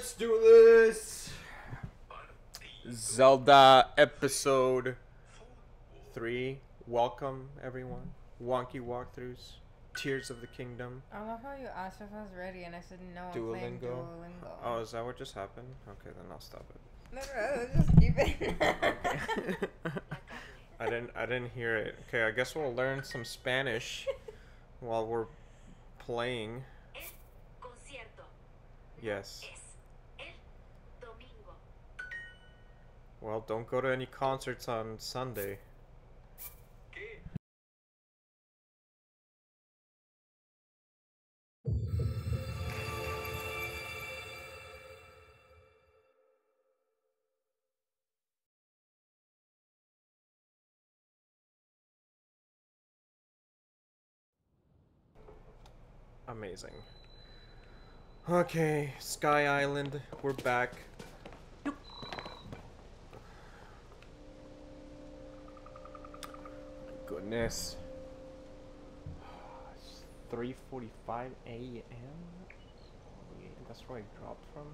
Let's do this. Zelda episode three. Welcome everyone. Wonkee Walkthrews. Tears of the Kingdom. I love how you asked if I was ready and I said no. I'm playing Duolingo. Duolingo. Oh, is that what just happened? Okay, then I'll stop it. No, no, no, just keep it. I didn't. I didn't hear it. Okay, I guess we'll learn some Spanish while we're playing. Yes. Well, don't go to any concerts on Sunday. Amazing. Okay, Sky Island, we're back. Goodness. It's 3:45 a.m. That's where I dropped from.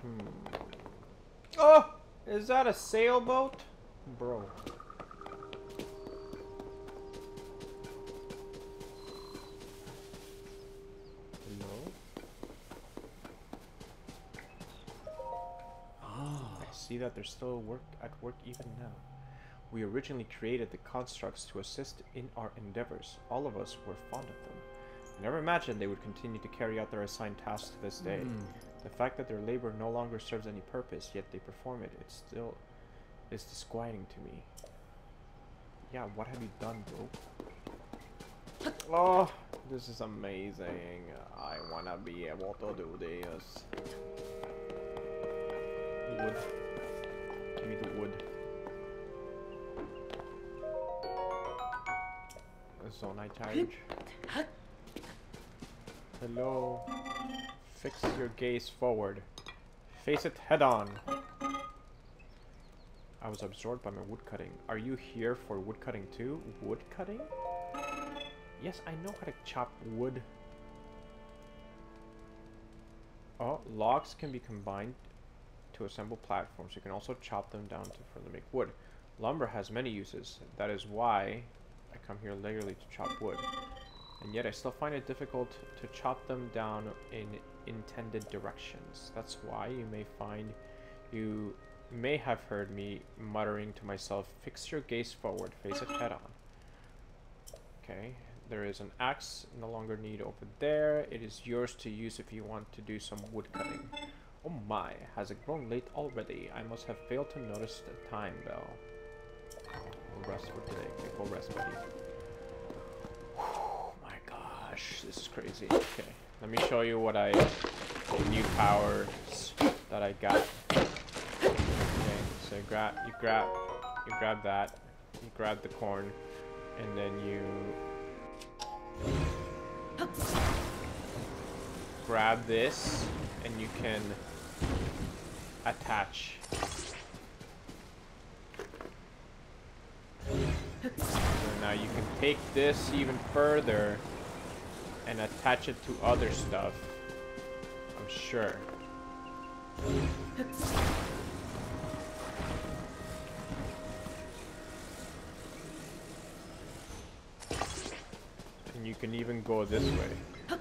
Hmm. Oh, is that a sailboat, bro? Hello. I see that they're still work at work even now. We originally created the constructs to assist in our endeavors. All of us were fond of them. I never imagined they would continue to carry out their assigned tasks to this day. Hmm. The fact that their labor no longer serves any purpose, yet they perform it, it still is disquieting to me. Yeah, what have you done, bro? Oh, this is amazing. I wanna be able to do this. Wood. Give me the wood. Zonai charge. Hello. Fix your gaze forward. Face it head on. I was absorbed by my woodcutting. Are you here for woodcutting too? Woodcutting? Yes, I know how to chop wood. Oh, logs can be combined to assemble platforms. You can also chop them down to further make wood. Lumber has many uses. That is why I come here regularly to chop wood. And yet I still find it difficult to chop them down in intended directions. That's why you may find you may have heard me muttering to myself, fix your gaze forward, face it head on. Okay, there is an axe no longer need over there. It is yours to use if you want to do some wood cutting. Oh my, has it grown late already? I must have failed to notice the time bell. We'll rest for today. Okay, go rest, buddy. Oh my gosh, this is crazy. Okay, let me show you what I, the new powers that I got. Okay, so you grab, you grab, you grab that, you grab the corn, and then you grab this, and you can attach. So now you can take this even further and attach it to other stuff. I'm sure. And you can even go this way.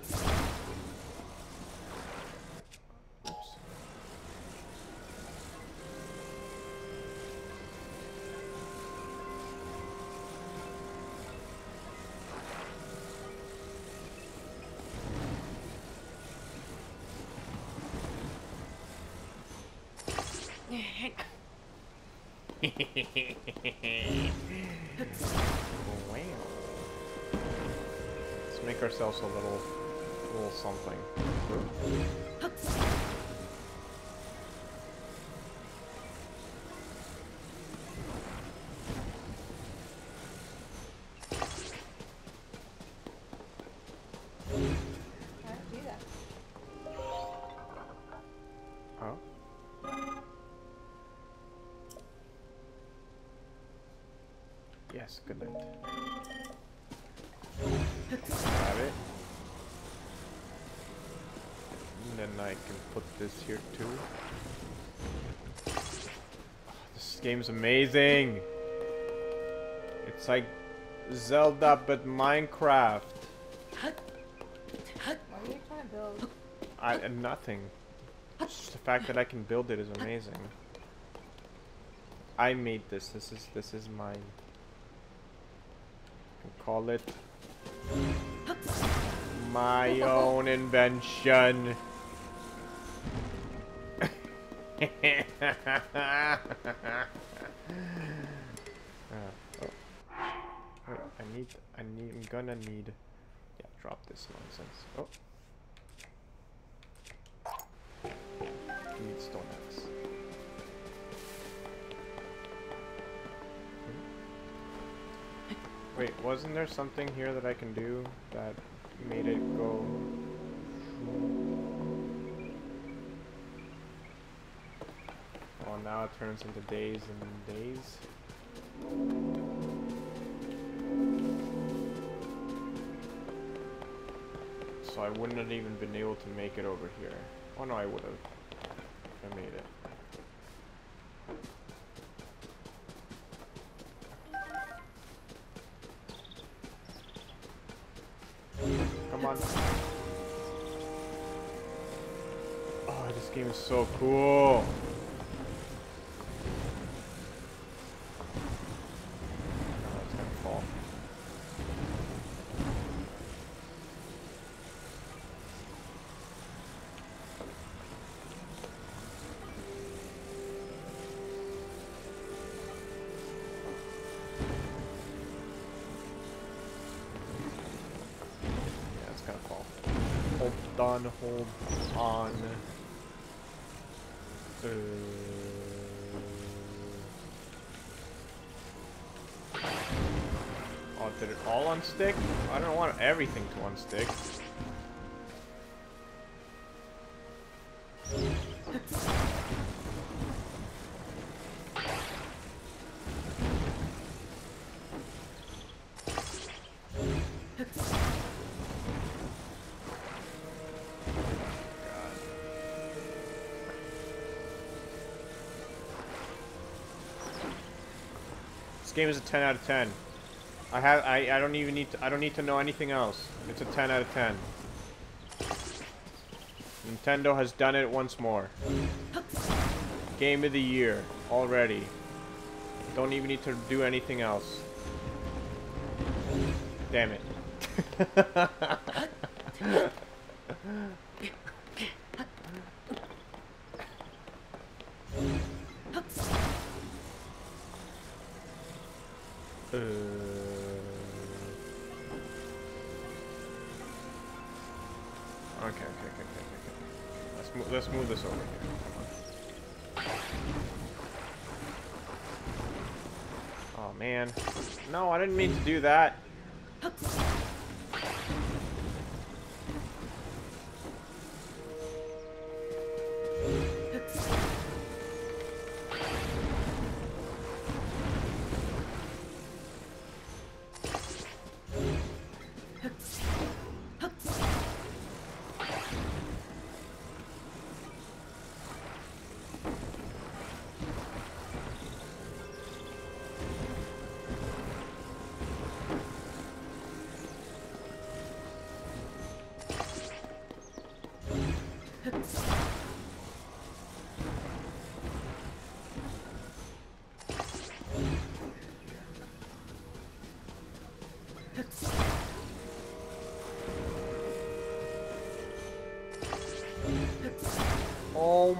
Something. Yes, good night. Grab it. Then I can put this here too. This game's amazing. It's like Zelda but Minecraft. What are you trying to build? I nothing. Just the fact that I can build it is amazing. I made this. This is this is mine. Call it my own invention. Uh, oh. Wait, I need, I need, I'm gonna need, yeah, drop this nonsense. Oh. Need stone axe. Wait, wasn't there something here that I can do that made it go? Now it turns into days and days. So I wouldn't have even been able to make it over here. Oh no, I would have. I made it. Come on. Oh, this game is so cool. On, hold on. Uh, oh, did it all unstick? I don't want everything to unstick. Game is a 10 out of 10. I have I, I don't even need to I don't need to know anything else. It's a 10 out of 10. Nintendo has done it once more. Game of the year already. Don't even need to do anything else. Damn it. didn't mean to do that.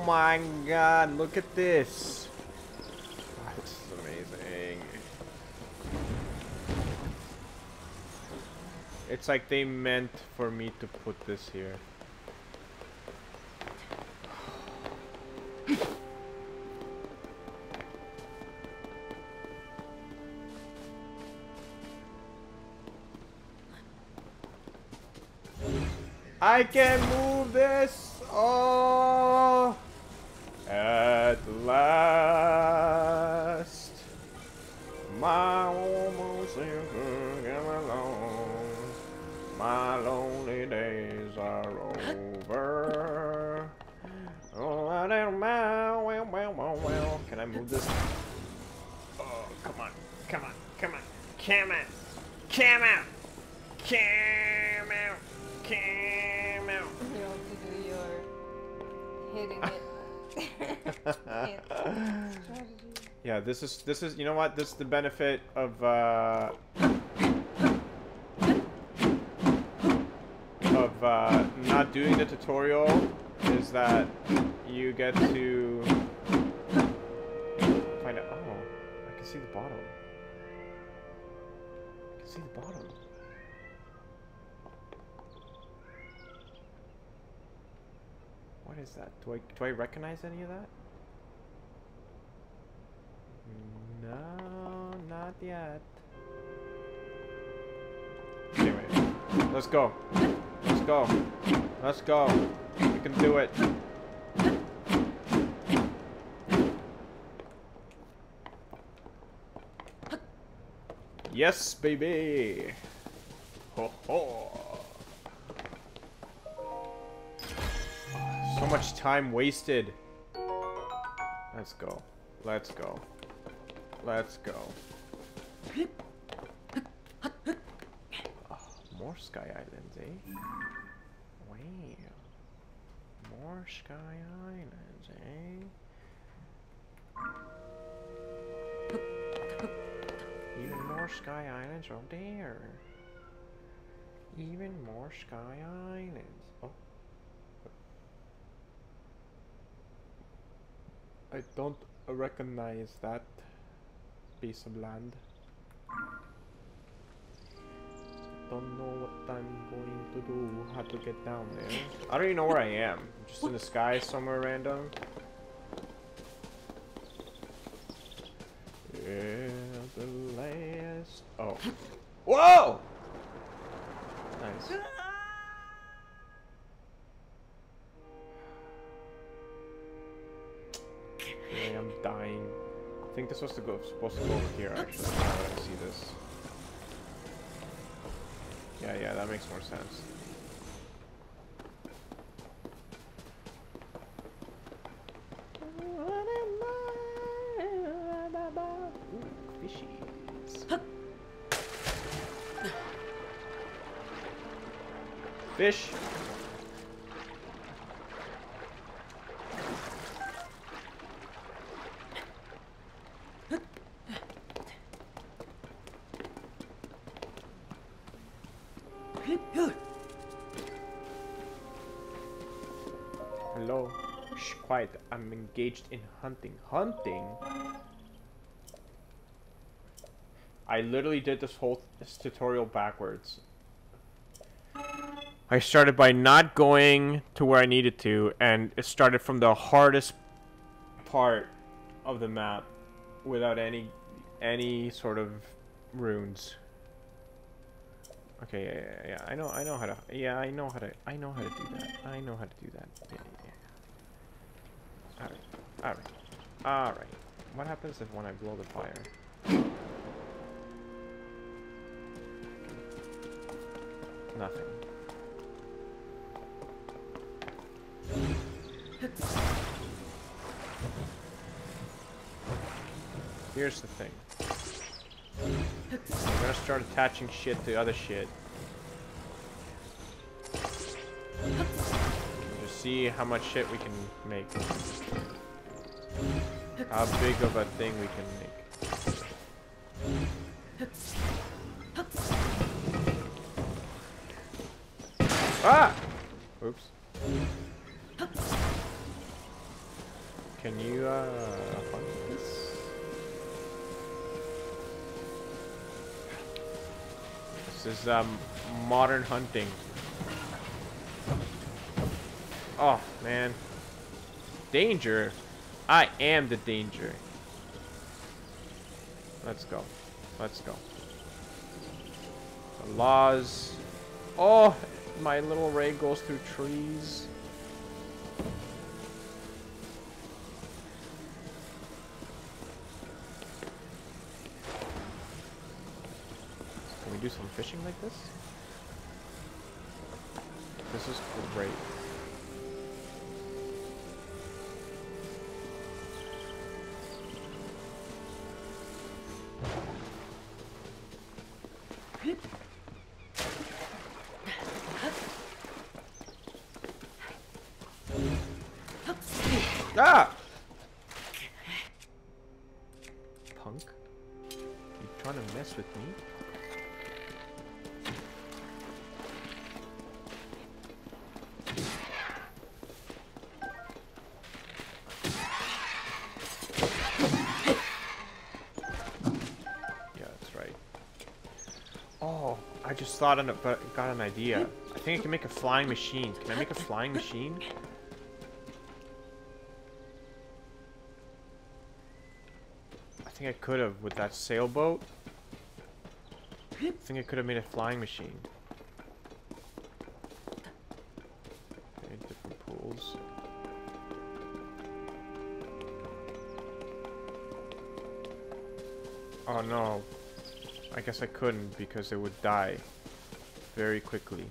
My god, look at this. This is amazing. It's like they meant for me to put this here. I can't move this. Oh, this is this is you know what this is the benefit of uh of uh, not doing the tutorial is that you get to find out. Oh, I can see the bottom. I can see the bottom. What is that? Do I do I recognize any of that? No, not yet. Anyway, let's go. Let's go. Let's go. We can do it. Yes, baby. Ho ho. So much time wasted. Let's go. Let's go. Let's go. Oh, more Sky Islands, eh? Wow. More Sky Islands, eh? Even more Sky Islands are there. Even more Sky Islands. Oh. I don't recognize that piece of land. Don't know what I'm going to do, how to get down there. I don't even know where I am. I'm just in the sky somewhere random. Yeah, the last. Oh. Whoa! Nice. Think this was to go supposed to go over here actually. I see this. Yeah, yeah, that makes more sense. Engaged in hunting. Hunting? I literally did this whole this tutorial backwards. I started by not going to where I needed to, and it started from the hardest part of the map without any any sort of runes. Okay, yeah, yeah, yeah. I know, I know how to. Yeah, I know how to. I know how to do that. I know how to do that. Yeah, yeah. All right, all right, all right. What happens if when I blow the fire? Nothing. Here's the thing. I'm gonna start attaching shit to other shit. Just see how much shit we can make. How big of a thing we can make. Ah! Oops. Can you, uh, hunt this? This is, um, modern hunting. Oh, man. Danger? I am the danger. Let's go. Let's go. The laws. Oh, my little ray goes through trees. Can we do some fishing like this? This is great. I just thought on a, but got an idea. Hmm. I think I can make a flying machine. Can I make a flying machine? I think I could have with that sailboat. I think I could have made a flying machine. Guess I couldn't because it would die very quickly.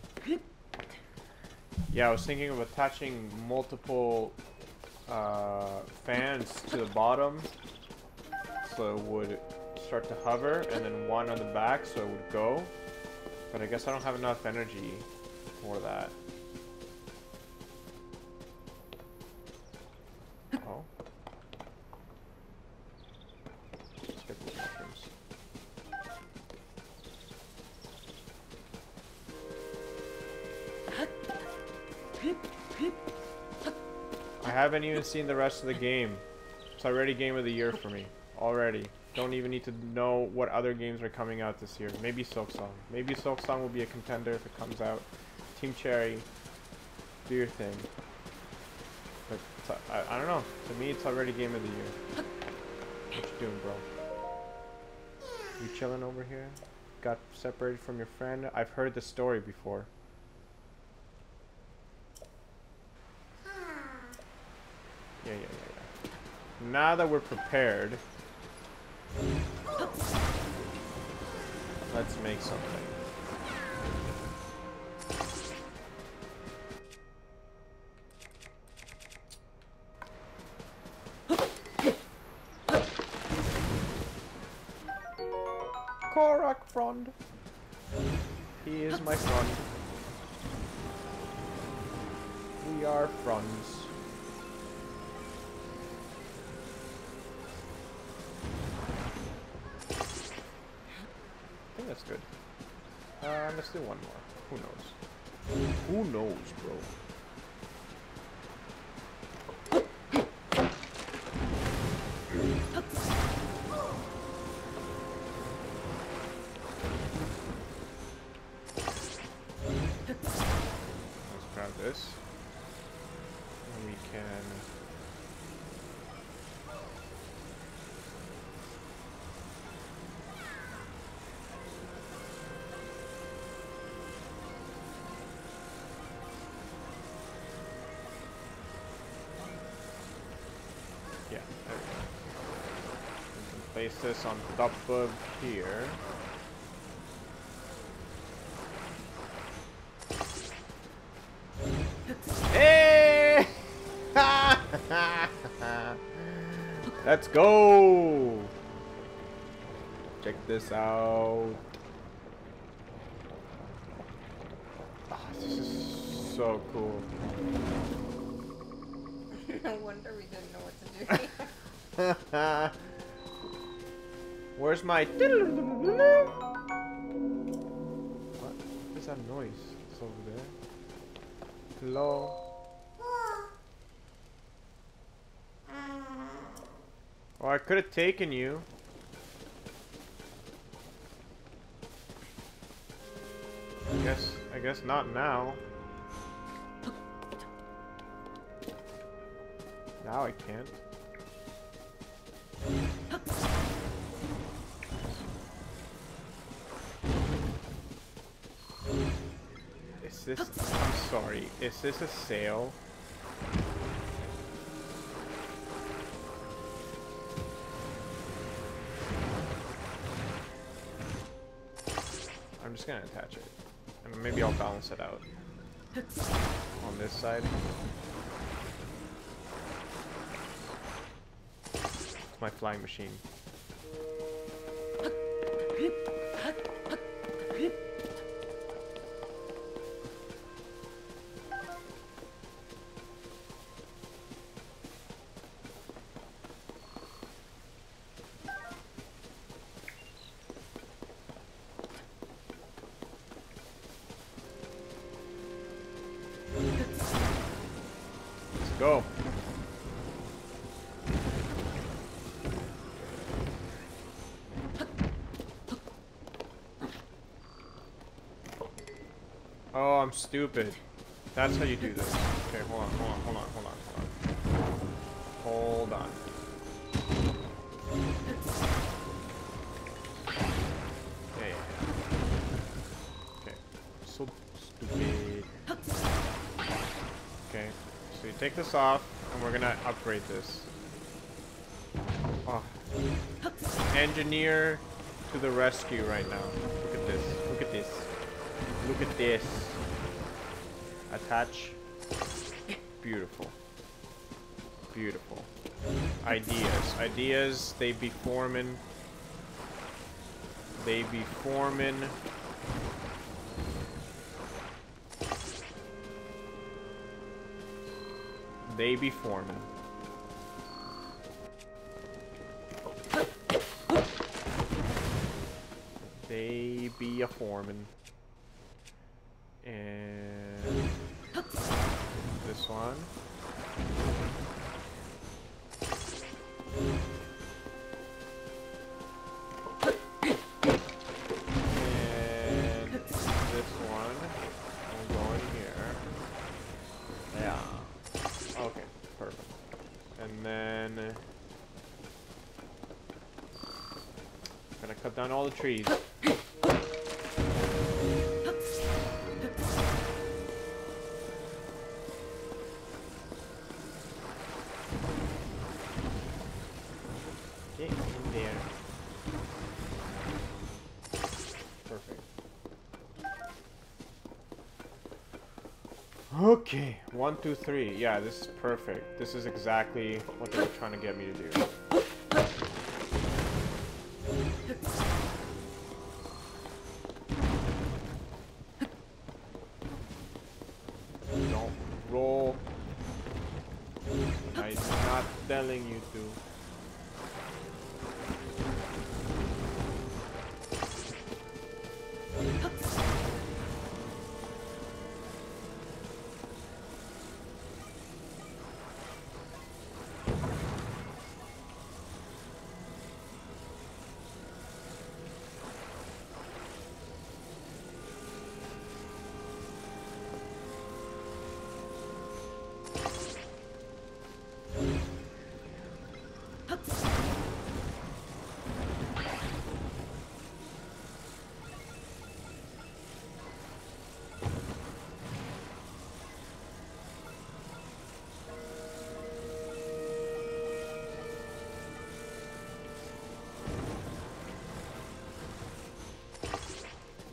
Yeah, I was thinking of attaching multiple uh, fans to the bottom so it would start to hover and then one on the back so it would go. But I guess I don't have enough energy for that. Haven't even seen the rest of the game. It's already game of the year for me. Already. Don't even need to know what other games are coming out this year. Maybe Silksong. Maybe Silksong will be a contender if it comes out. Team Cherry, do your thing. But uh, I, I don't know. To me, it's already game of the year. What you doing, bro? You chilling over here? Got separated from your friend? I've heard the story before. Yeah, yeah, yeah, yeah. Now that we're prepared, let's make something. Korok Frond. He is my friend. Yeah, there we go. We can place this on top of here. Hey! Let's go! Check this out. Where's my... What is that noise? It's over there. Hello? Oh, I could have taken you. I guess, I guess not now. Now I can't. Is this, I'm sorry, is this a sale? I'm just gonna attach it. And maybe I'll balance it out. On this side. My flying machine. Stupid. That's how you do this. Okay, hold on, hold on, hold on, hold on, hold on. Hold on. Yeah. Okay. So stupid. Okay. So you take this off, and we're gonna upgrade this. Oh. Engineer to the rescue right now. Look at this. Look at this. Look at this. Attach. Beautiful. Beautiful. Ideas. Ideas, they be forming. They be forming. They be forming. They be a foreman. Trees. Get in there. Perfect. Okay, one, two, three. Yeah, this is perfect. This is exactly what they were trying to get me to do.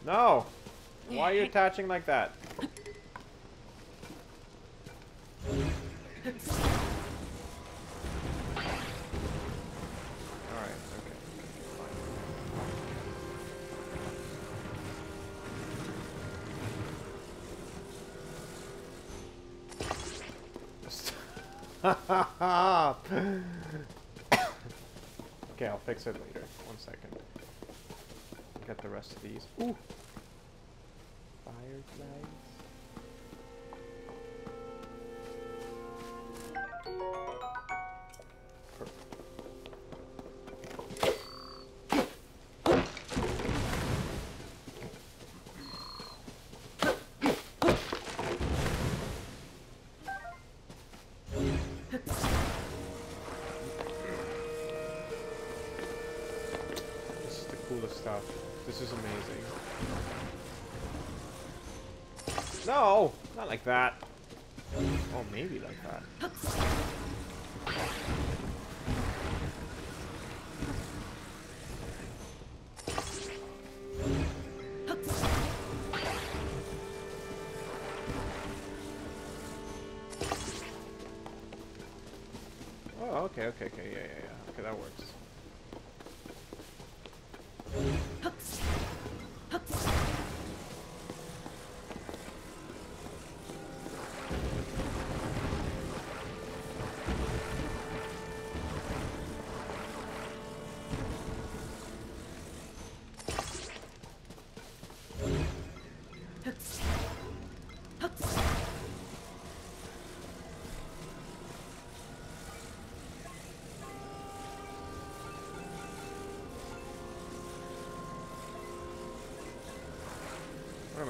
No! Why are you attaching like that? Okay, I'll fix it later. One second. Get the rest of these. Ooh! Fireflies. Like that. Oh, maybe like that. Oh, okay, okay, okay, yeah, yeah, yeah. Okay, that works.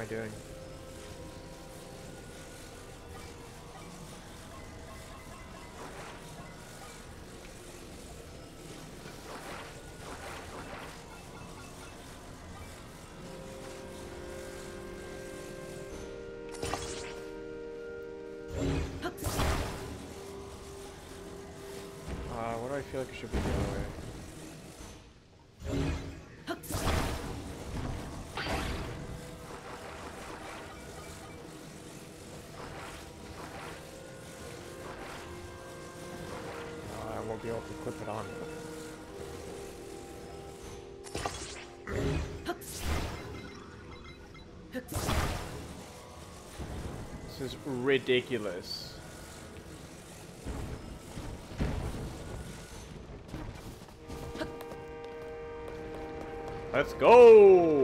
Doing? Uh, what do I feel like it should be the won't be able to clip it on. This is ridiculous. Let's go!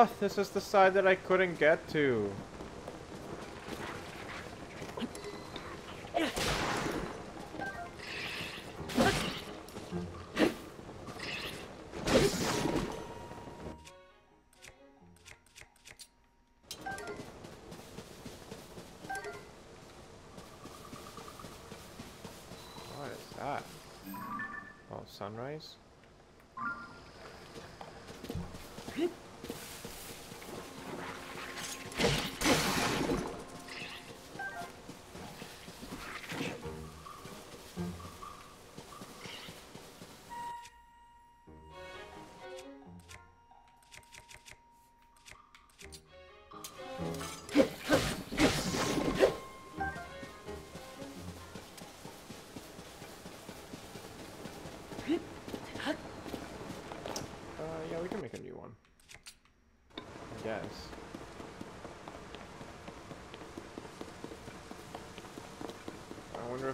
Oh, this is the side that I couldn't get to. What is that? Oh, sunrise?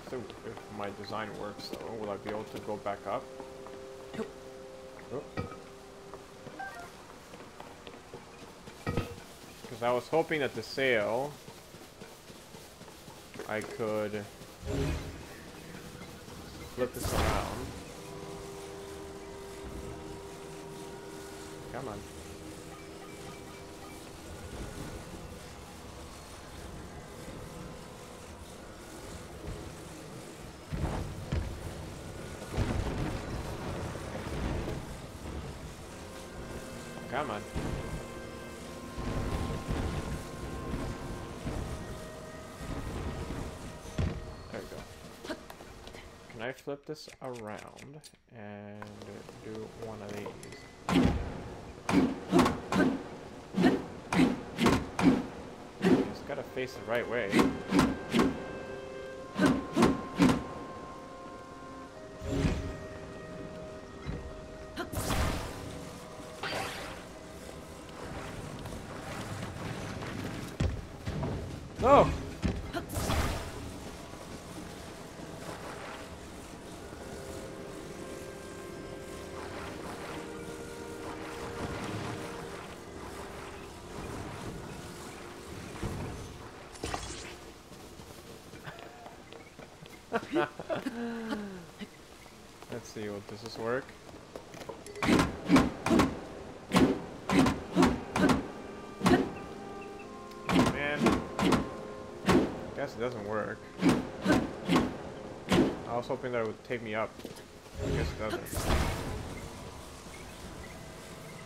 If the if my design works though. Will I be able to go back up? Because I was hoping that the sail I could flip this around. Come on. This around and do one of these? It's gotta face the right way. Does this work? Man, guess it doesn't work. I was hoping that it would take me up. I guess it doesn't.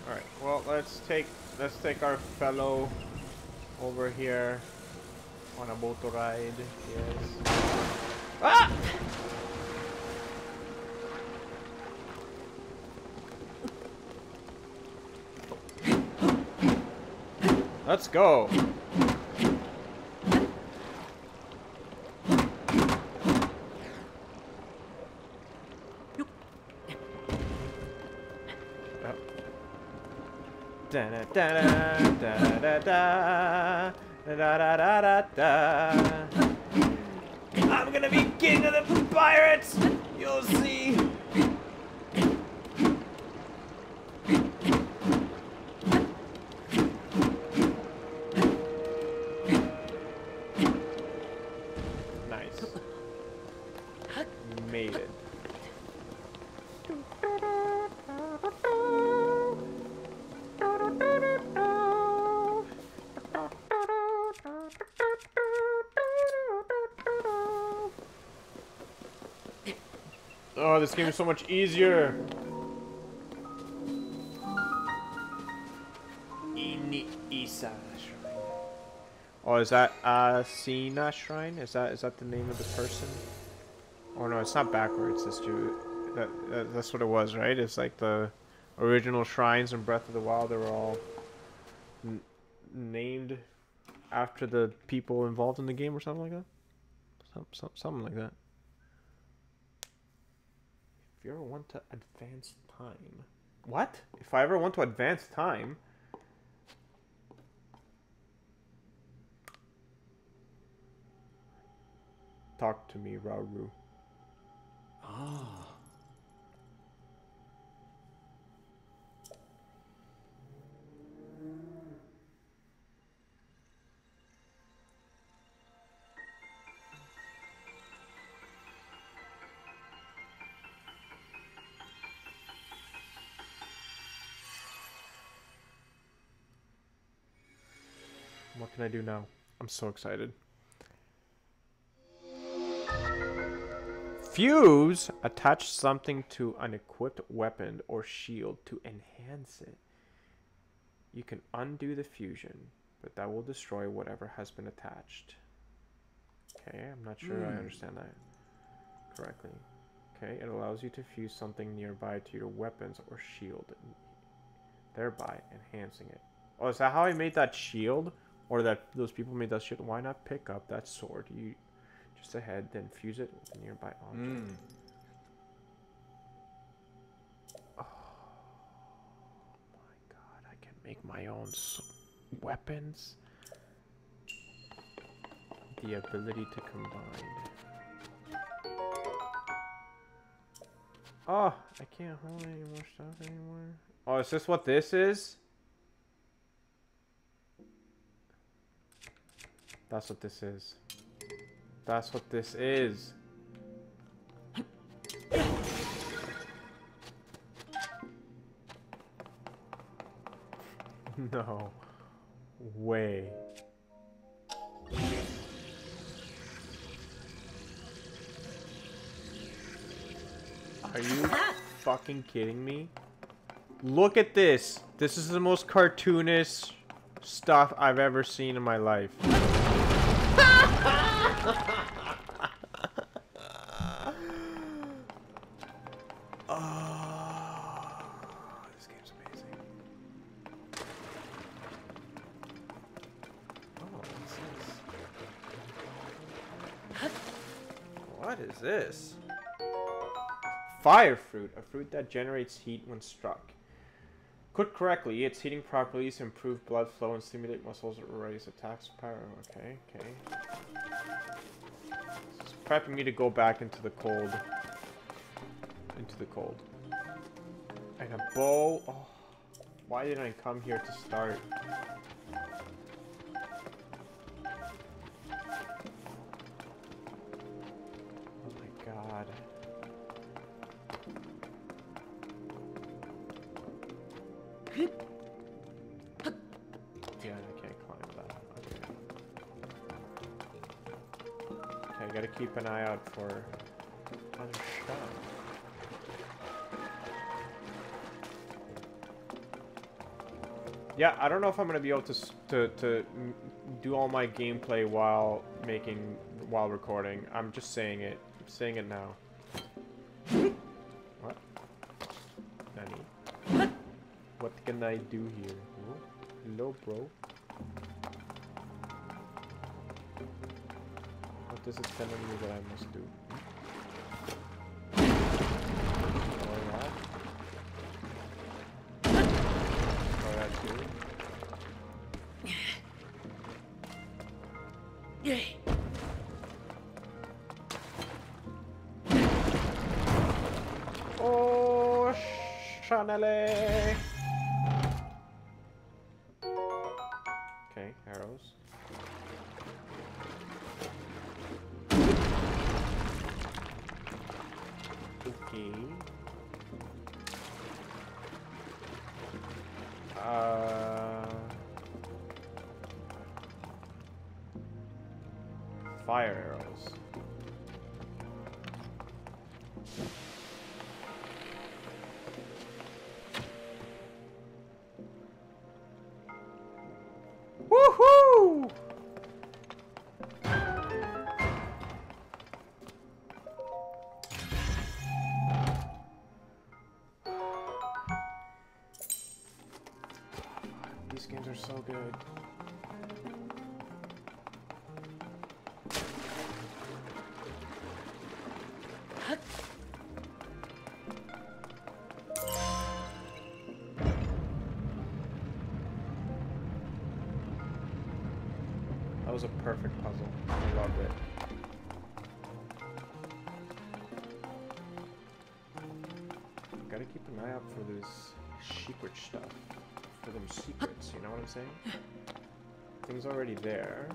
Alright, well let's take let's take our fellow over here on a boat ride. Yes. Ah! Let's go. Da da da da da da da da da da da. I'm gonna be king of the pirates. You'll see. This game is so much easier. Ini Isa Shrine. Oh, is that Asina Shrine? Is that is that the name of the person? Oh no, it's not backwards. It's that, that that's what it was, right? It's like the original shrines in Breath of the Wild. They were all n named after the people involved in the game, or something like that. Some, some, something like that. If you ever want to advance time, what? If I ever want to advance time. Talk to me, Rauru. Ah. Can I do now? I'm so excited. Fuse! Attach something to an equipped weapon or shield to enhance it. You can undo the fusion, but that will destroy whatever has been attached. Okay, I'm not sure I Hmm. understand that correctly. Okay, it allows you to fuse something nearby to your weapons or shield, thereby enhancing it. Oh, is that how I made that shield? Or that those people made that shit. Why not pick up that sword? You just ahead, then fuse it with a nearby object. Mm. My god, I can make my own weapons. The ability to combine. Oh, I can't hold any more stuff anymore. Oh, is this what this is? That's what this is. That's what this is. No way. Are you fucking kidding me? Look at this. This is the most cartoonish stuff I've ever seen in my life. Fruit, that generates heat when struck. Cooked correctly, its heating properties to improve blood flow and stimulate muscles or raise attack power. Okay, okay. It's prepping me to go back into the cold. Into the cold. And a bow. Oh, why didn't I come here to start? Yeah, I don't know if I'm gonna be able to to to do all my gameplay while making while recording. I'm just saying it, I'm saying it now. What? Nanny. What can I do here? Hello, bro. What does it telling me that I must do? Chanele! Okay, so good. That was a perfect puzzle. I loved it. Gotta keep an eye out for this secret stuff. For them secrets, you know what I'm saying? Things already there.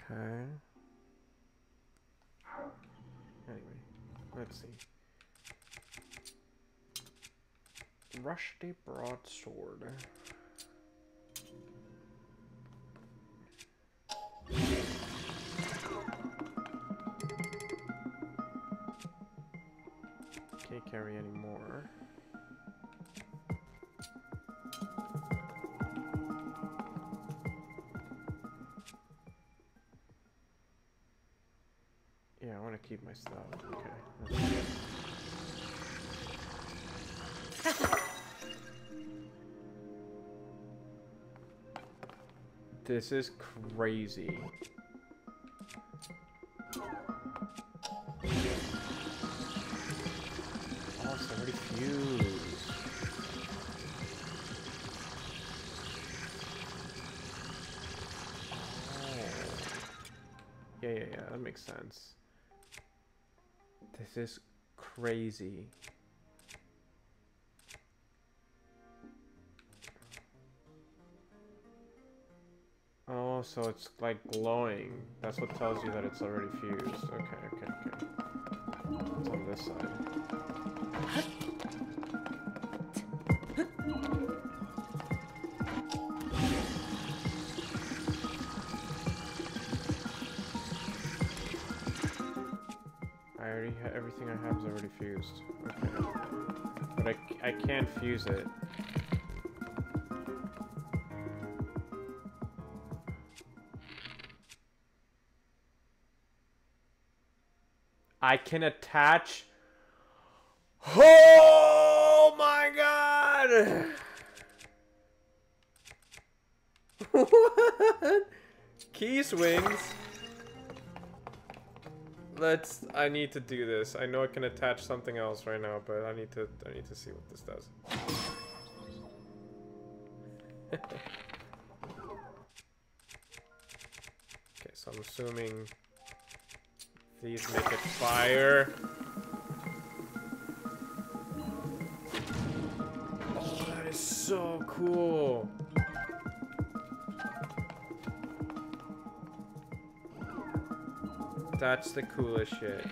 Okay. Anyway, let's see. Rusty broadsword. Okay. This is crazy. Fused. Oh. Yeah, yeah, yeah, that makes sense. This is crazy. Oh, so it's like glowing. That's what tells you that it's already fused. Okay, okay, okay. It's on this side. Everything I have is already fused. Okay. But I can't fuse it. I can attach. Oh my god! what? Key swings. Let's. I need to do this. I know I can attach something else right now, but I need to. I need to see what this does. Okay, so I'm assuming these make it fire. Oh, that is so cool. That's the coolest shit.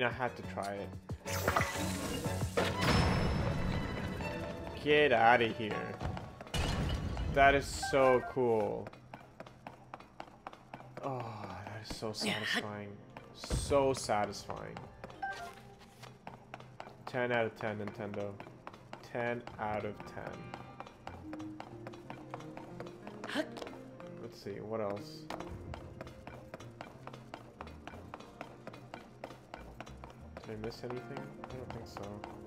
Mean, I had to try it. Get out of here. That is so cool. Oh, that is so satisfying. So satisfying. 10 out of 10, Nintendo. 10 out of 10. Let's see, what else? Did I miss anything? I don't think so.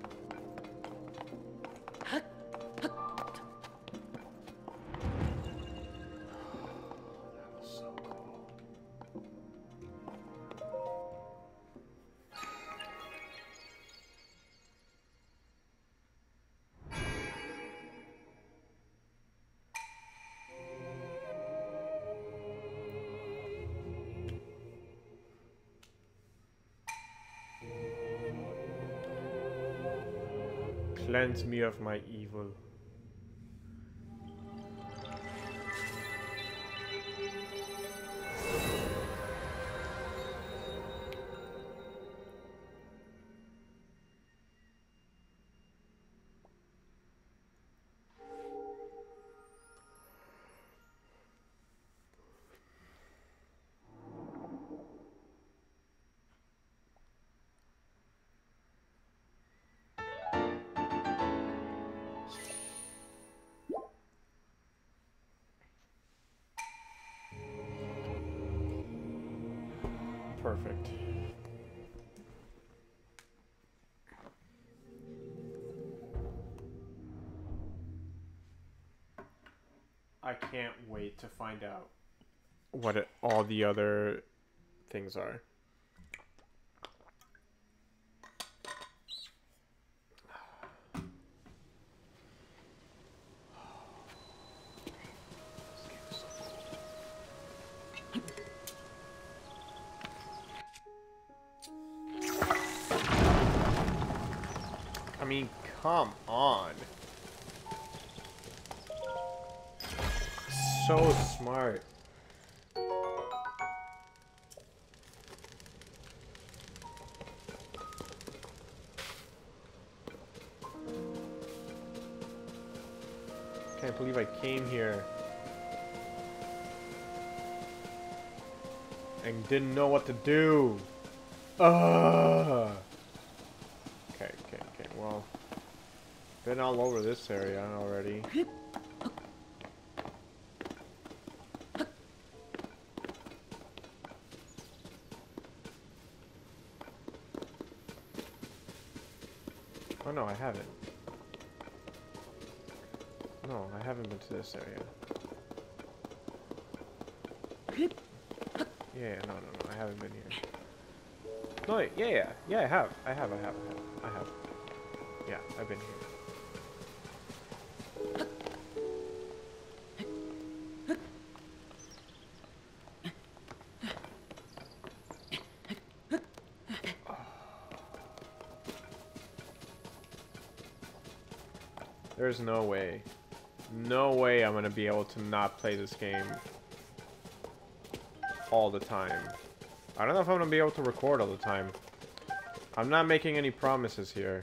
Cleanse me of my Perfect. I can't wait to find out what it, all the other things are. Didn't know what to do. Ugh. Okay, okay, okay. Well, been all over this area already. Oh no, I haven't. No, I haven't been to this area. Yeah, no, no, no, I haven't been here. No, yeah, yeah, yeah, I have, I have, I have, I have, I have. Yeah, I've been here. There's no way. No way I'm gonna be able to not play this game all the time. I don't know if I'm gonna be able to record all the time. I'm not making any promises here.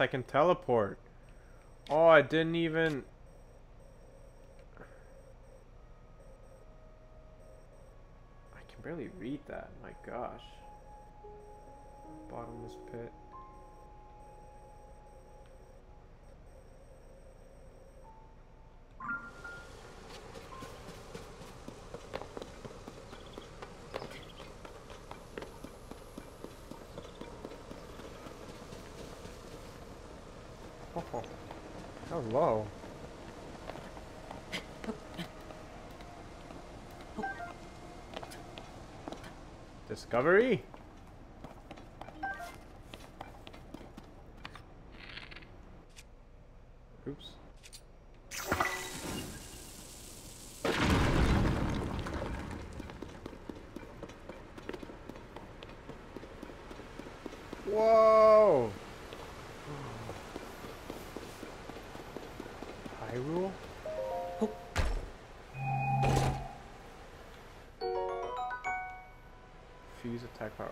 I can teleport. Oh, I didn't even... I can barely read that. My gosh. Bottomless pit. Discovery? Fuse attack power.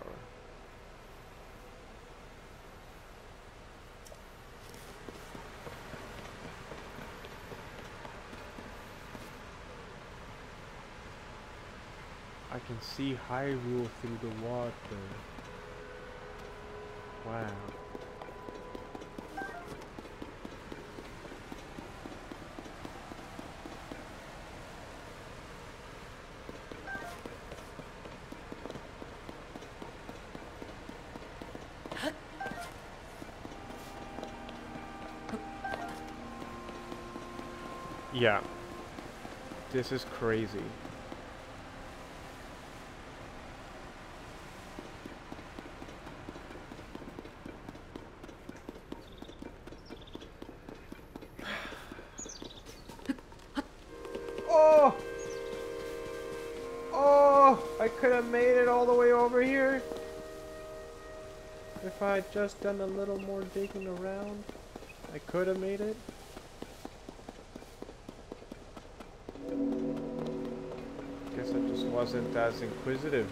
I can see Hyrule through the water. Wow. Yeah. This is crazy. Oh! Oh! I could have made it all the way over here. If I had just done a little more digging around, I could have made it. Wasn't as inquisitive.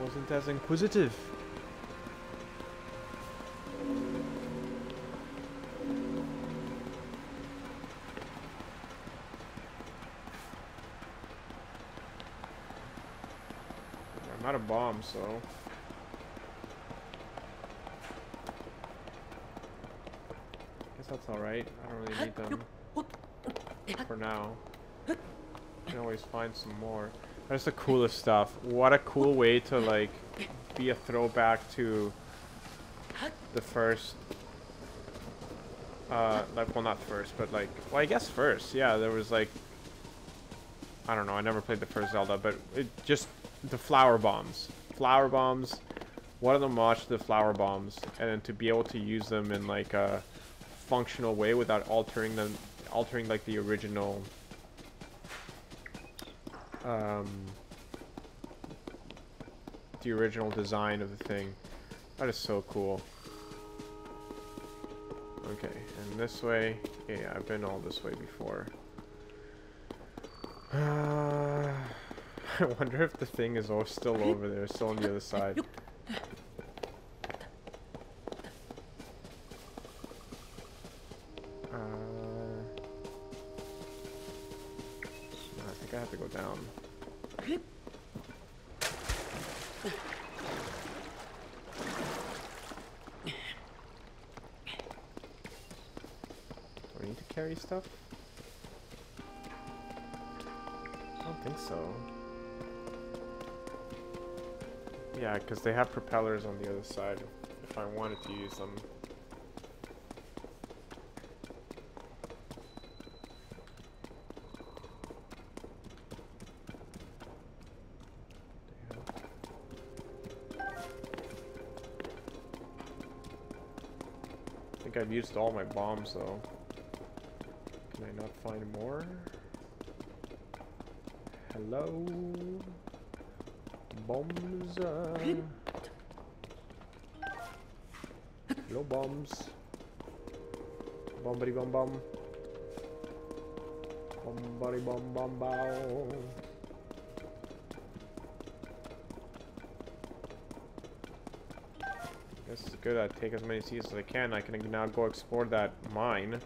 Wasn't as inquisitive. I'm out of bombs, so. Guess that's alright. I don't really need them for now. Can always find some more. That's the coolest stuff. What a cool way to like be a throwback to the first uh like well not first, but like well I guess first, yeah, there was like I don't know, I never played the first Zelda, but it just the flower bombs. Flower bombs. One of them watched the flower bombs and then to be able to use them in like a functional way without altering them altering like the original um, the original design of the thing. That is so cool. Okay, and this way, yeah, I've been all this way before. Uh, I wonder if the thing is all still over there, still on the other side. stuff? I don't think so. Yeah, because they have propellers on the other side. If I wanted to use them. I think I've used all my bombs though. Find more? Hello? Bombs. Uh... Hello, bombs. Bombity bum bomb. Bombity bomb bum bow. Guess it's good. I take as many seeds as I can. I can now go explore that mine.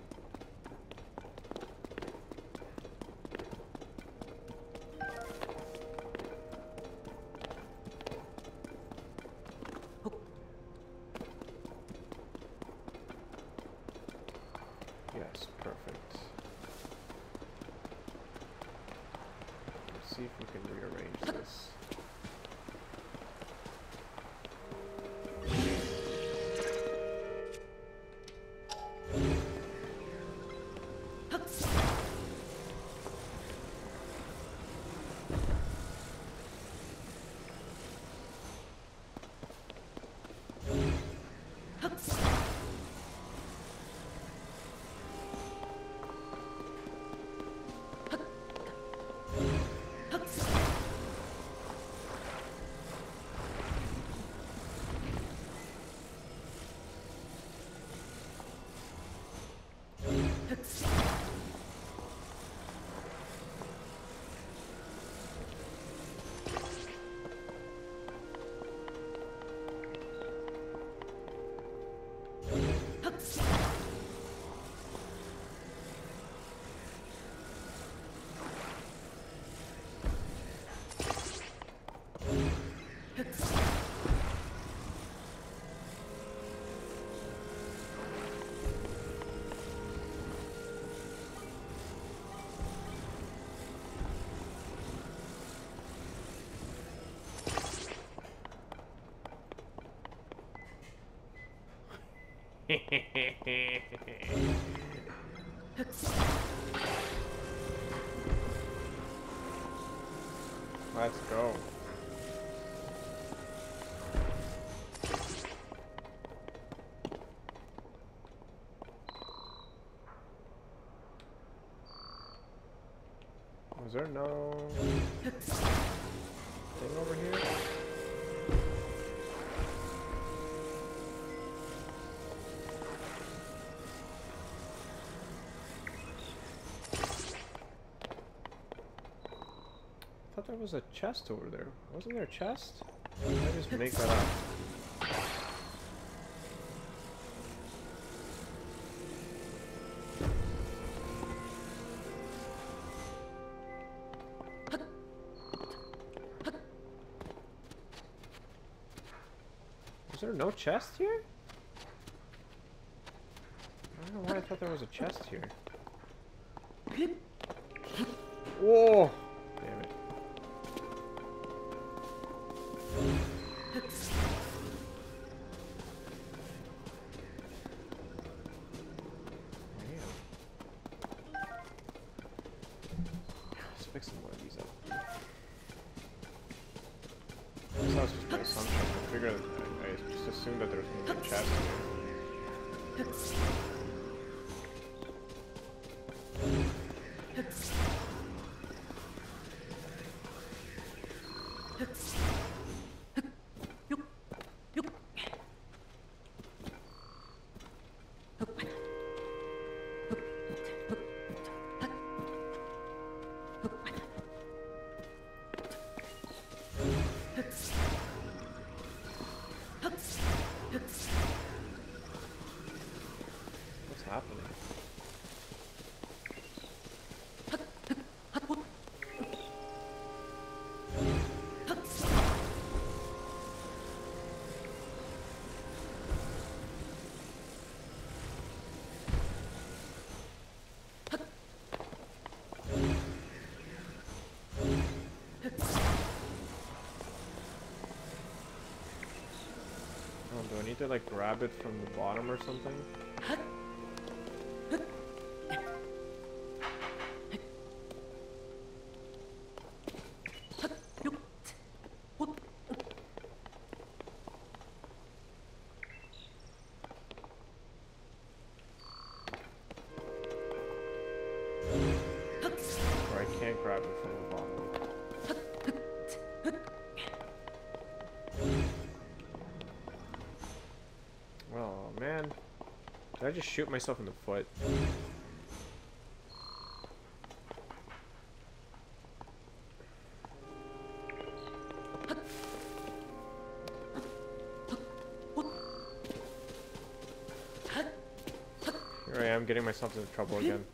Let's go. There was a chest over there. Wasn't there a chest? Or did I just make that up? Was there no chest here? I don't know why I thought there was a chest here. Whoa! Like grab it from the bottom or something? Or I can't grab it from the I just shoot myself in the foot? Here I am getting myself into trouble again.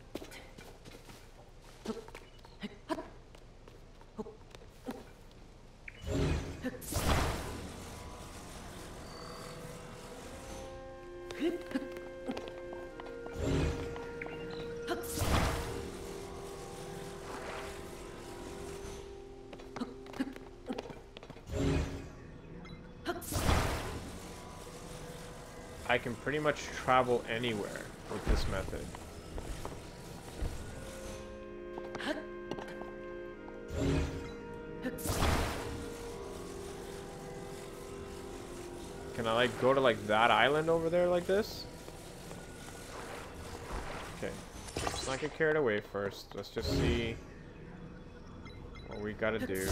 Can pretty much travel anywhere with this method. Can I like go to like that island over there like this? Okay. Let's not get carried away first. Let's just see what we gotta do.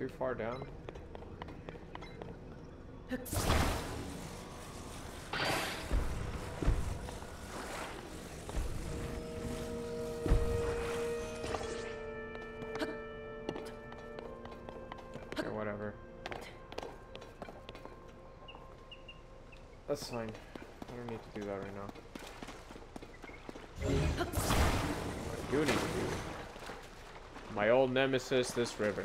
Too far down? Okay, whatever. That's fine. I don't need to do that right now. I do need to do my old nemesis, this river.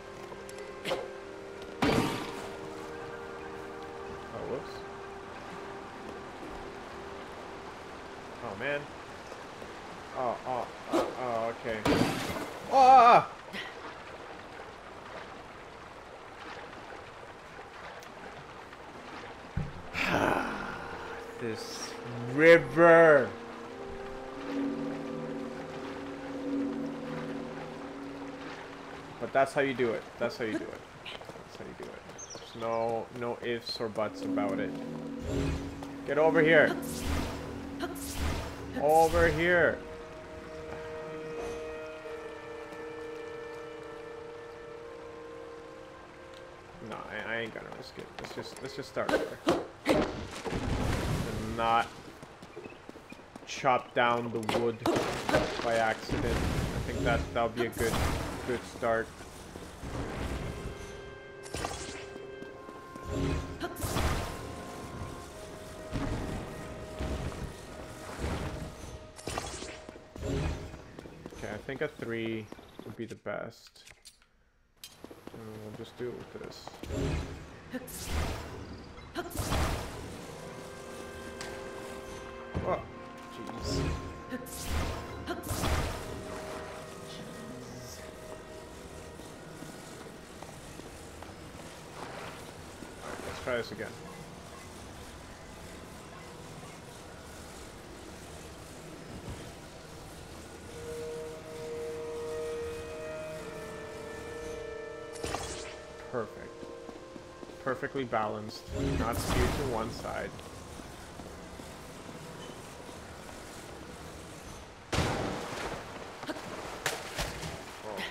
that's how you do it. That's how you do it. That's how you do it. There's no no ifs or buts about it. Get over here. Over here. No, I, I ain't gonna risk it. Let's just let's just start there. And not chop down the wood by accident. I think that that'll be a good good start. Three would be the best. And we'll just do it with this. Oh, jeez. Let's try this again. Perfectly balanced, not skewed to one side. Oh.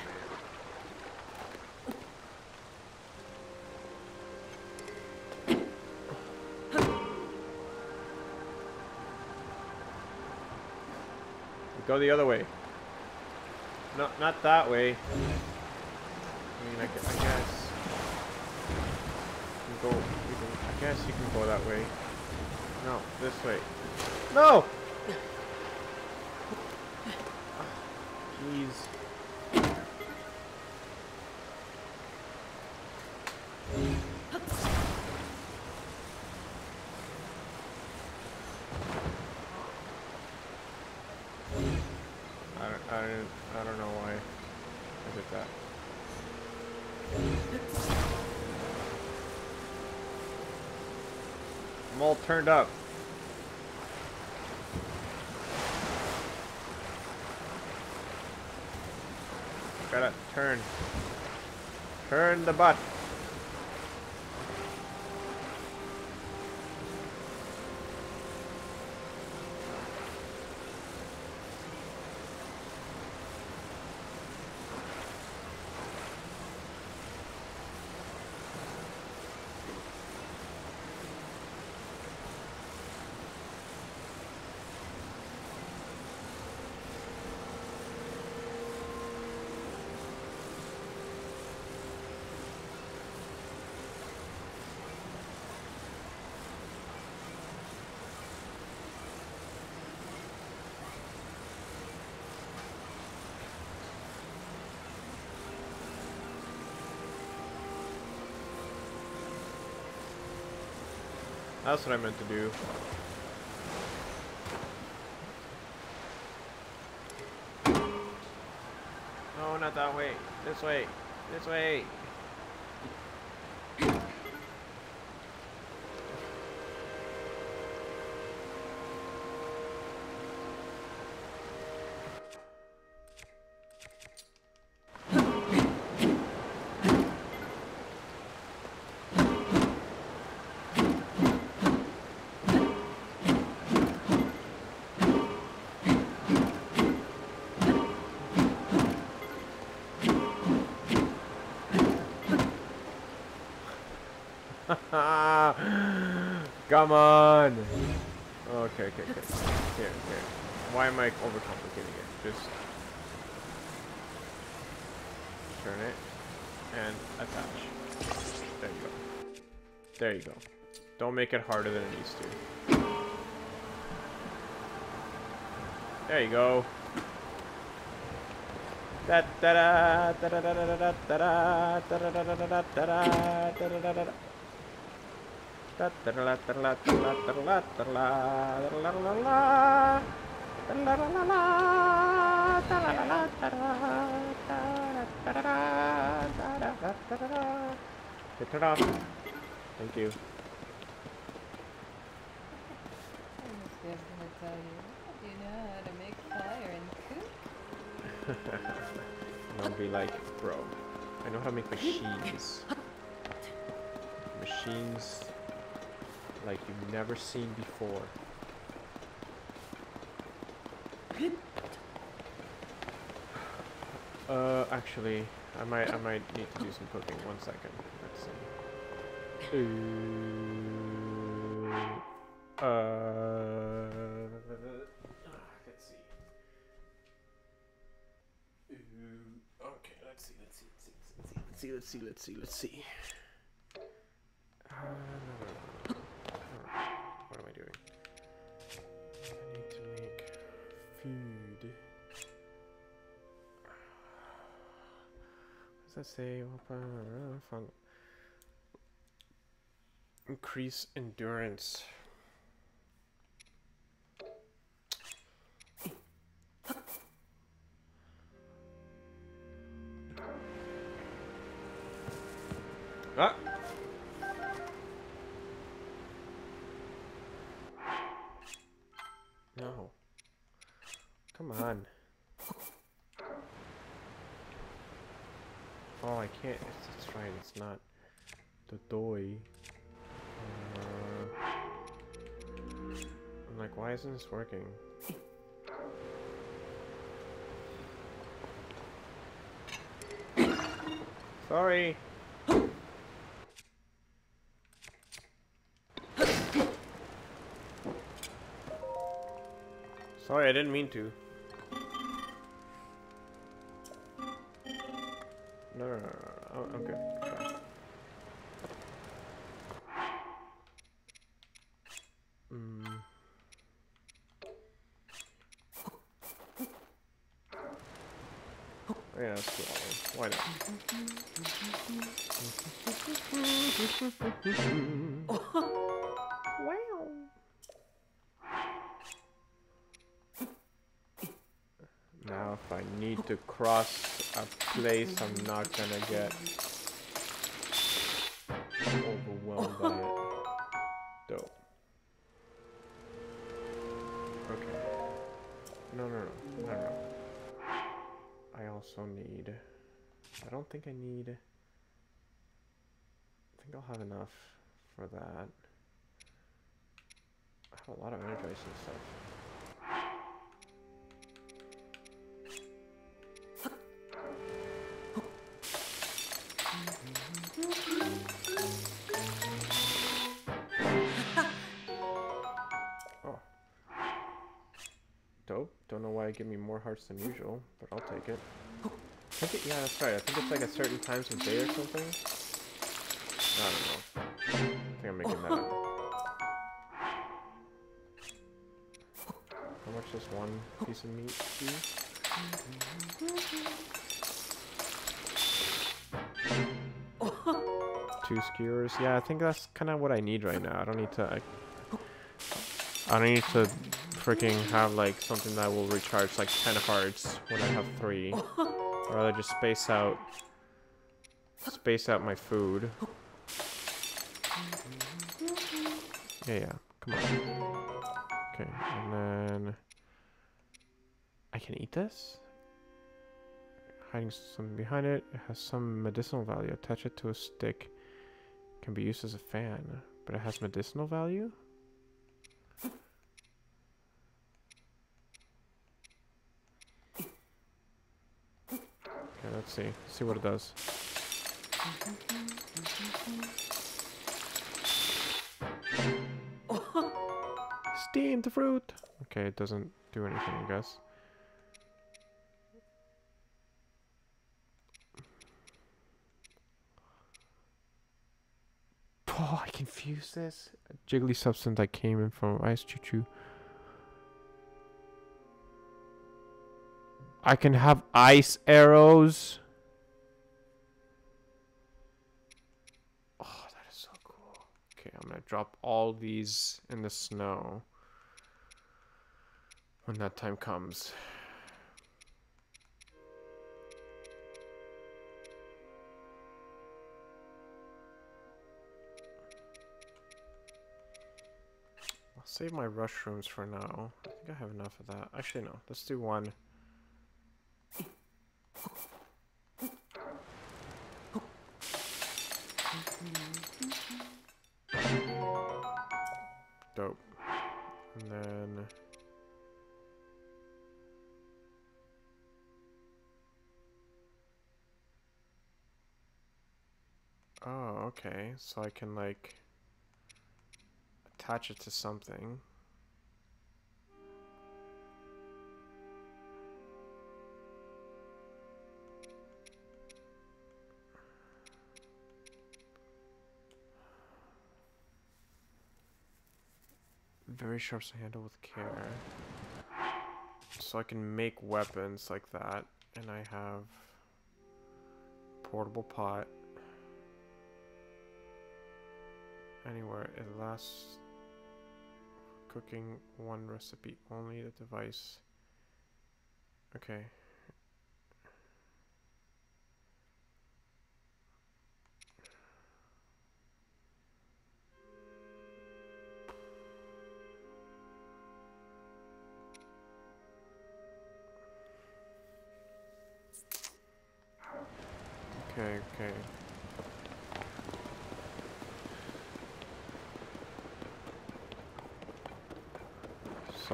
Go the other way. No, not that way. I mean, I, guess. You can go. You can, I guess you can go that way. No, this way. No. Jeez. Turned up. Gotta turn. Turn the butt. That's what I meant to do. No, not that way. This way. This way. Come on. Okay, okay, okay. Here, here. Why am I overcomplicating it? Just turn it and attach. There you go. There you go. Don't make it harder than it needs to. There you go. Da da da da da da da da da da da da da da da da da da Turn off. Thank you. and I'll be like, bro, I know how to make machines. Machines like you've never seen before. Uh, actually, I might, I might need to do some cooking. One second. Let's see. Uh, uh, let's see. Okay, let's see, let's see, let's see, let's see, let's see, let's see, let's see. Uh, does that say? Uh, uh, fun. Increase endurance. Why working? Sorry. Sorry, I didn't mean to. Need to cross a place, I'm not gonna get hearts than usual, but I'll take it. I think it, yeah, that's right. I think it's like at certain times of day or something. I don't know. I think I'm making that up. How much does one piece of meat? Two skewers. Yeah, I think that's kind of what I need right now. I don't need to. I, I don't need to freaking have like something that will recharge like 10 hearts when I have three. I'd rather just space out space out my food. Yeah, yeah. Come on. Okay, and then I can eat this. Hiding something behind it. It has some medicinal value. Attach it to a stick. Can be used as a fan, but it has medicinal value. Let's see. See what it does. Steam the fruit. Okay, it doesn't do anything, I guess. Oh, I confused this. A jiggly substance that came in from ice Chuchu. I can have ice arrows. Oh, that is so cool. Okay, I'm gonna drop all these in the snow when that time comes. I'll save my mushrooms for now. I think I have enough of that. Actually, no. Let's do one. And then... Oh, okay. So I can, like, attach it to something. Very sharp to handle with care. So I can make weapons like that. And I have portable pot. Anywhere it lasts cooking one recipe only the device okay okay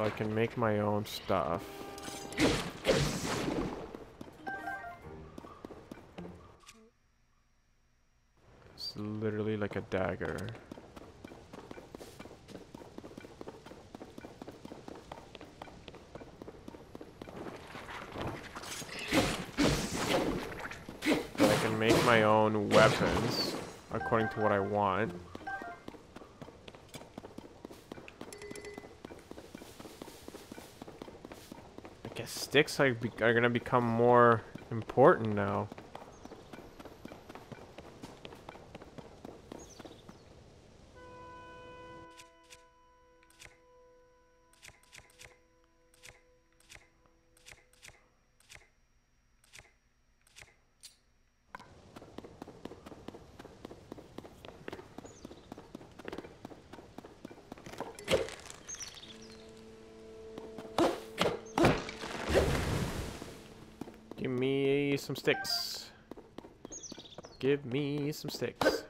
I can make my own stuff. It's literally like a dagger. I can make my own weapons according to what I want. Sticks are, are gonna become more important now. Some sticks. Give me some sticks.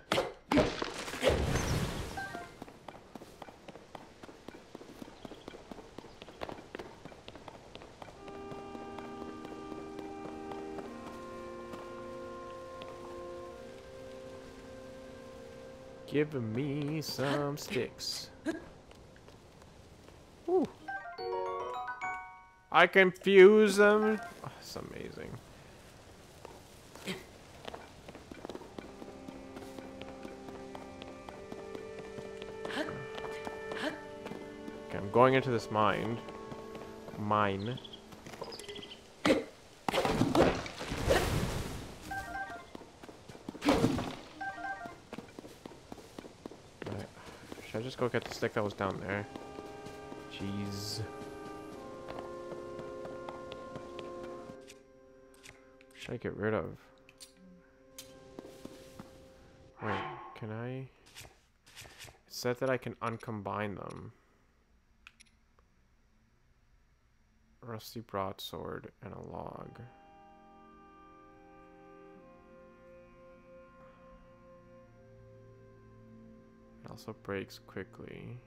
Give me some sticks. Ooh. I can fuse them. Going into this mine. Mine. Right. Should I just go get the stick that was down there? Jeez. should I get rid of? Wait, can I? It said that I can uncombine them. Rusty broadsword, and a log. It also breaks quickly.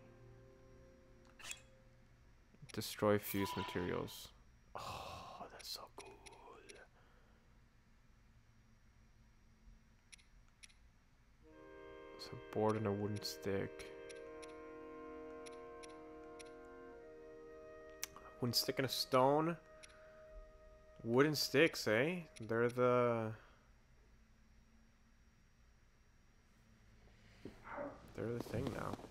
Destroy fused materials. Oh, that's so cool. A board and a wooden stick. Wooden stick and a stone. Wooden sticks, eh? They're the... They're the thing now.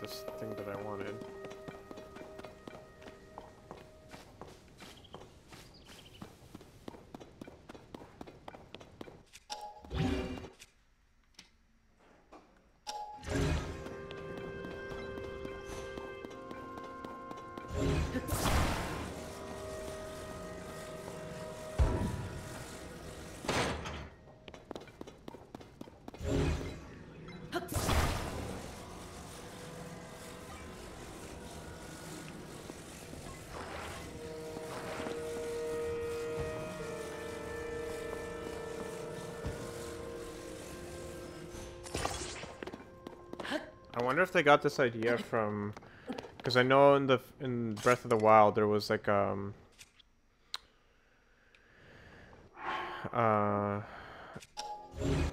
This thing that I wonder if they got this idea from, because I know in the in Breath of the Wild there was like um. Uh,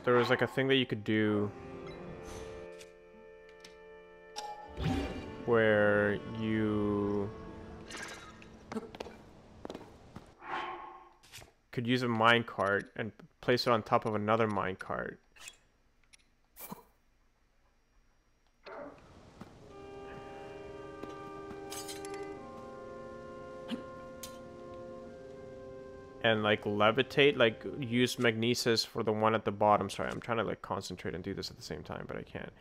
there was like a thing that you could do where you could use a minecart and place it on top of another minecart and like levitate, like use magnesis for the one at the bottom. Sorry, I'm trying to like concentrate and do this at the same time, but I can't.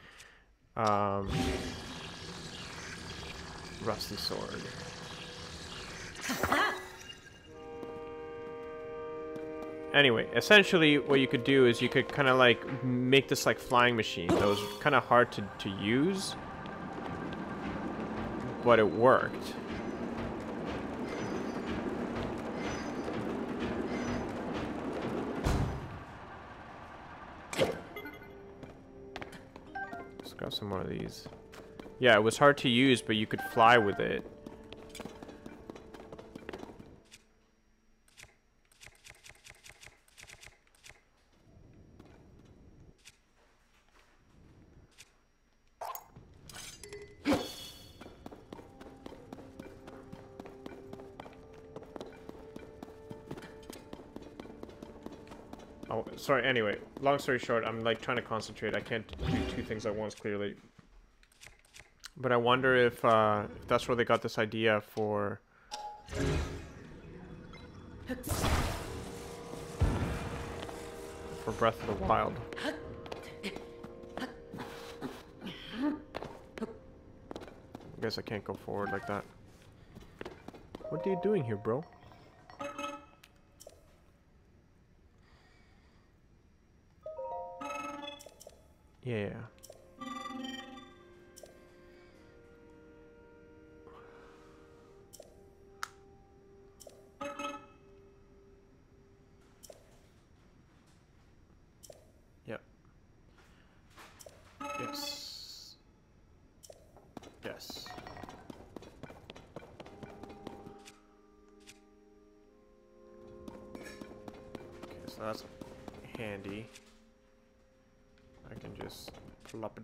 Um, rusty sword. Anyway, essentially what you could do is you could kind of like make this like flying machine that was kind of hard to, to use, but it worked. Some more of these. Yeah, it was hard to use, but you could fly with it. Oh, sorry, anyway, long story short, I'm like trying to concentrate. I can't do two things at once, clearly. But I wonder if, uh, if that's where they got this idea for... For Breath of the Wild. I guess I can't go forward like that. What are you doing here, bro? Yeah.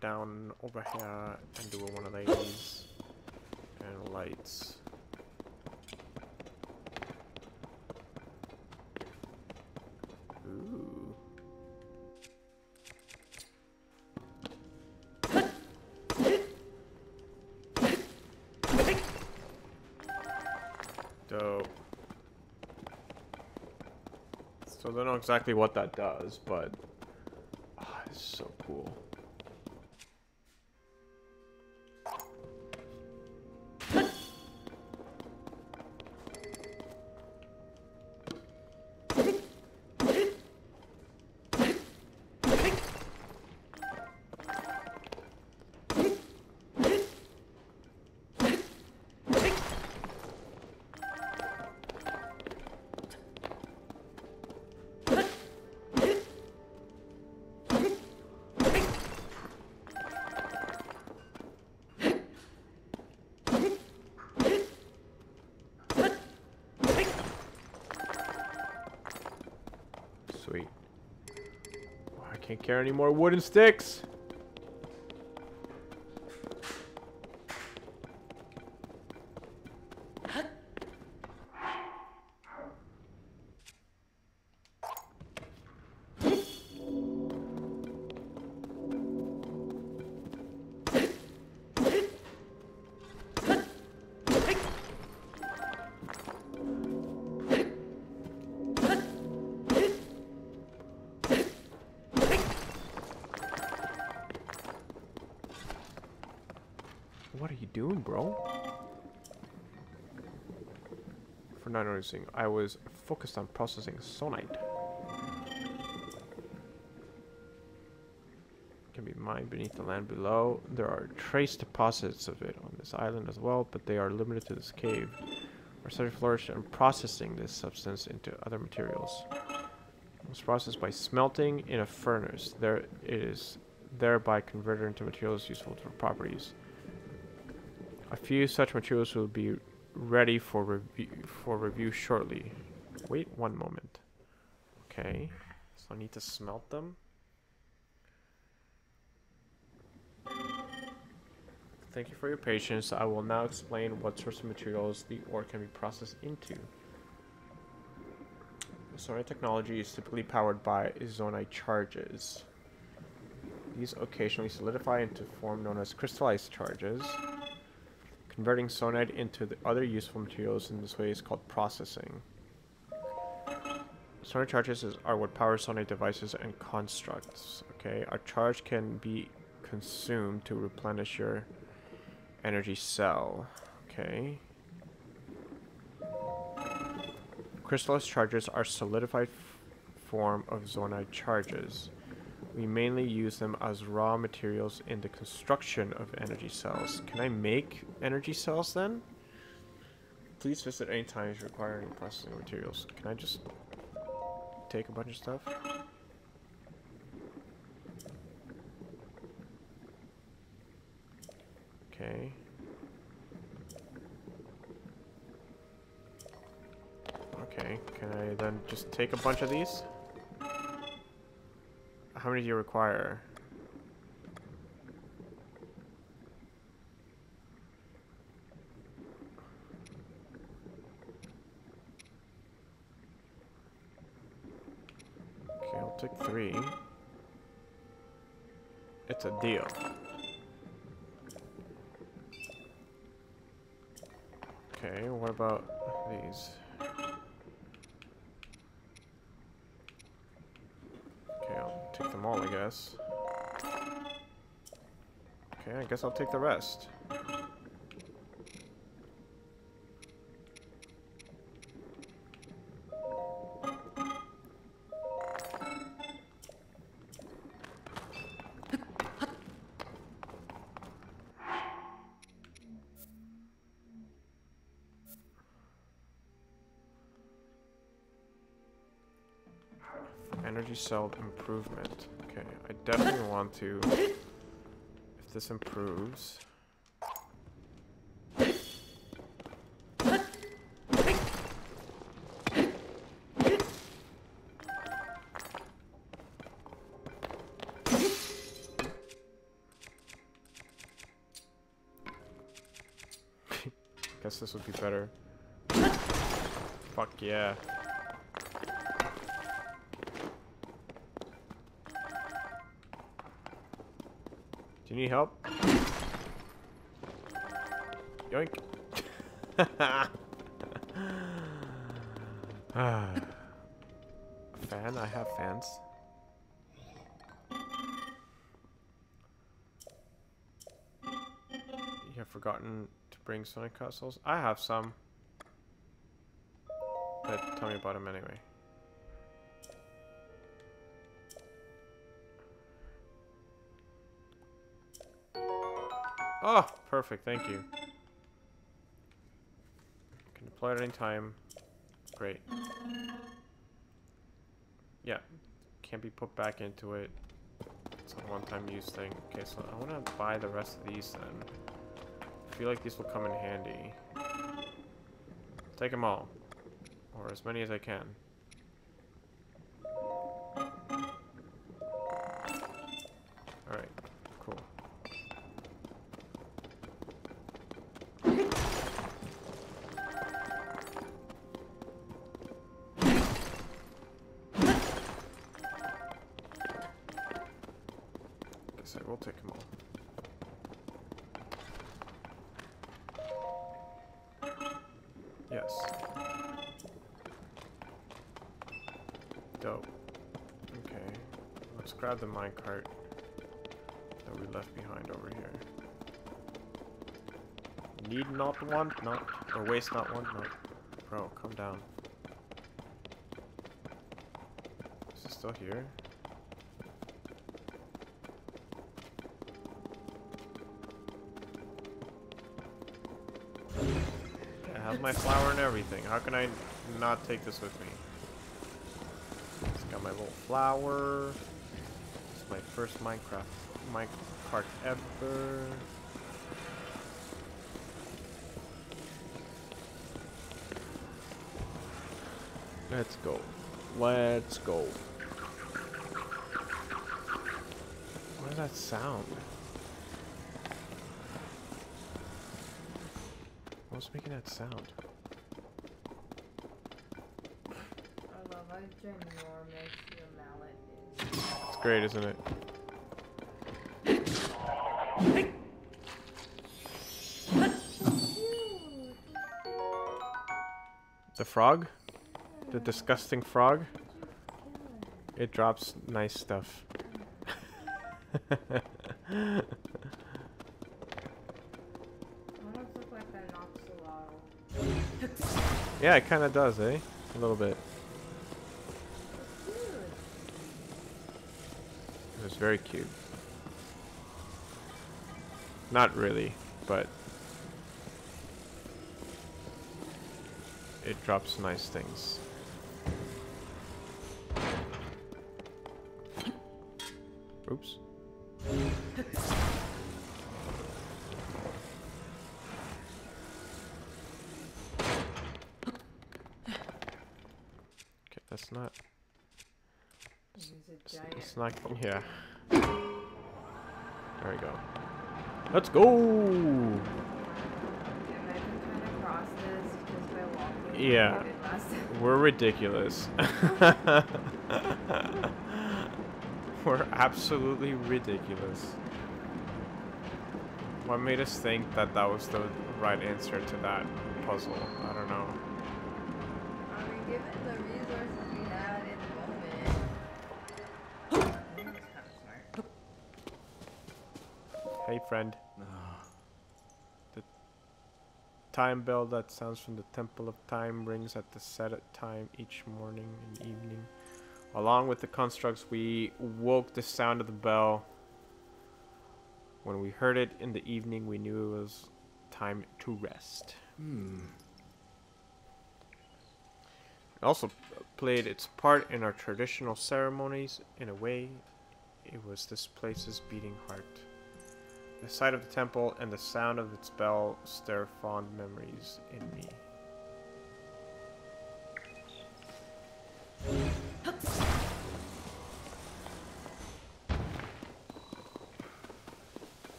Down over here and do one of these. And lights. Dope. Still don't know exactly what that does, but Ah, it's so cool. Oh, I can't carry any more wooden sticks. Doing, bro? for not noticing. I was focused on processing zonaite. Can be mined beneath the land below. There are trace deposits of it on this island as well, but they are limited to this cave. Our study flourished in processing this substance into other materials. It was processed by smelting in a furnace. There it is thereby converted into materials useful for properties. A few such materials will be ready for review for review shortly. Wait one moment. Okay, so I need to smelt them. Thank you for your patience. I will now explain what sorts of materials the ore can be processed into. Zonai technology is typically powered by Zonai charges. These occasionally solidify into form known as crystallized charges. Converting zonaite into the other useful materials in this way is called processing. Zonai charges are what power Zonai devices and constructs. Okay, a charge can be consumed to replenish your energy cell. Okay. Crystallized charges are solidified form of Zonai charges. We mainly use them as raw materials in the construction of energy cells. Can I make energy cells then? Please visit any time if you require any processing materials. Can I just take a bunch of stuff? Okay. Okay, can I then just take a bunch of these? How many do you require? Okay, I'll take three. It's a deal. Okay, what about these? Okay, I'll take them all, I guess. Okay, I guess I'll take the rest. Cell improvement. Okay, I definitely want to. If this improves. Guess this would be better. Fuck yeah. Need help? Yoink. Fan? I have fans. You have forgotten to bring Zonai capsules? I have some. But tell me about them anyway. Oh, perfect. Thank you. Can deploy at any time. Great. Yeah. Can't be put back into it. It's a one-time use thing. Okay, so I want to buy the rest of these then. I feel like these will come in handy. Take them all. Or as many as I can. Yes. Dope. Okay. Let's grab the minecart that we left behind over here. Need not want, not, or waste not want, not. Bro, come down. Is it still here? Has my flower and everything. How can I not take this with me? It's got my little flower. It's my first Minecraft Minecart ever. Let's go. Let's go. What is that sound? What's making that sound? I love how ginormous your mallet is. It's great, isn't it? The frog? The disgusting frog? It drops nice stuff. yeah, it kind of does, eh? A little bit. It was very cute. Not really, but it drops nice things. It's not. Yeah. There we go. Let's go. Yeah. We're ridiculous. We're absolutely ridiculous. What made us think that that was the right answer to that puzzle? I don't know. Friend. Time bell that sounds from the Temple of Time rings at the set time each morning and evening. Along with the constructs, we woke the sound of the bell. When we heard it in the evening, we knew it was time to rest. Hmm. It also played its part in our traditional ceremonies. In a way, it was this place's beating heart. The sight of the temple and the sound of its bell stir fond memories in me.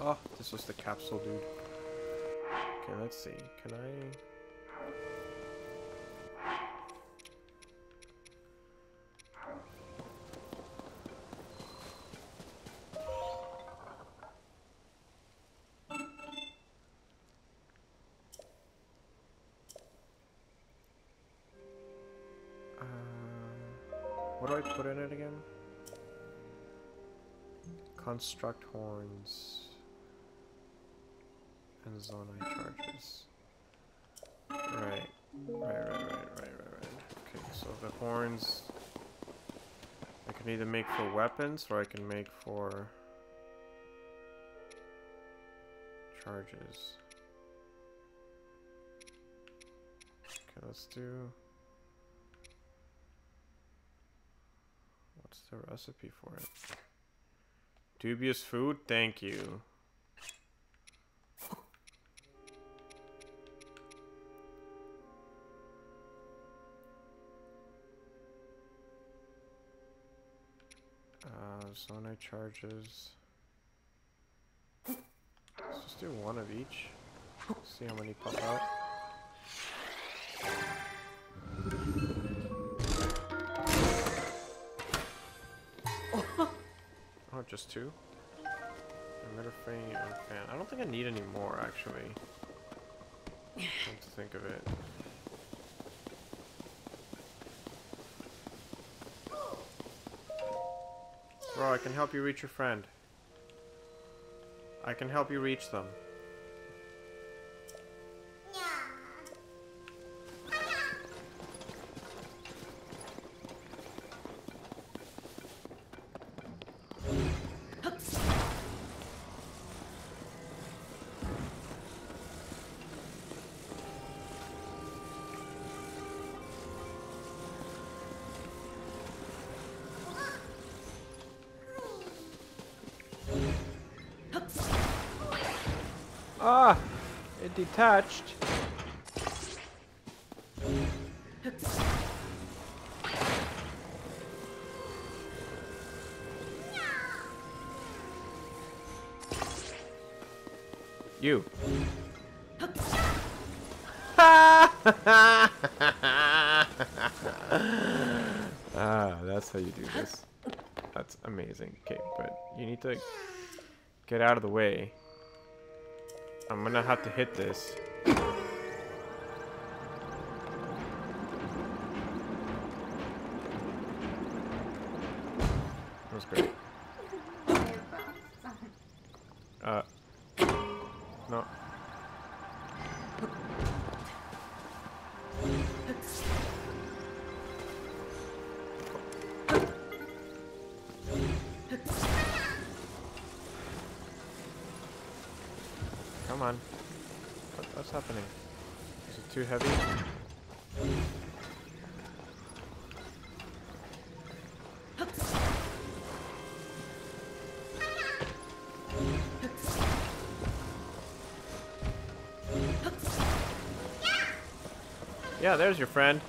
Oh, this was the capsule, dude. Okay, let's see. Can I... Construct horns and zonai charges. Right, right, right, right, right, right, right. Okay, so the horns I can either make for weapons or I can make for charges. Okay, let's do. What's the recipe for it? Dubious food? Thank you. Uh, charges. Let's just do one of each. See how many pop out. Just two? Metaframe and fan. I don't think I need any more, actually. Come to think of it. Bro, I can help you reach your friend. I can help you reach them. Detached. You. ah, that's how you do this. That's amazing. Okay, but you need to get out of the way. I'm gonna have to hit this. Yeah, there's your friend.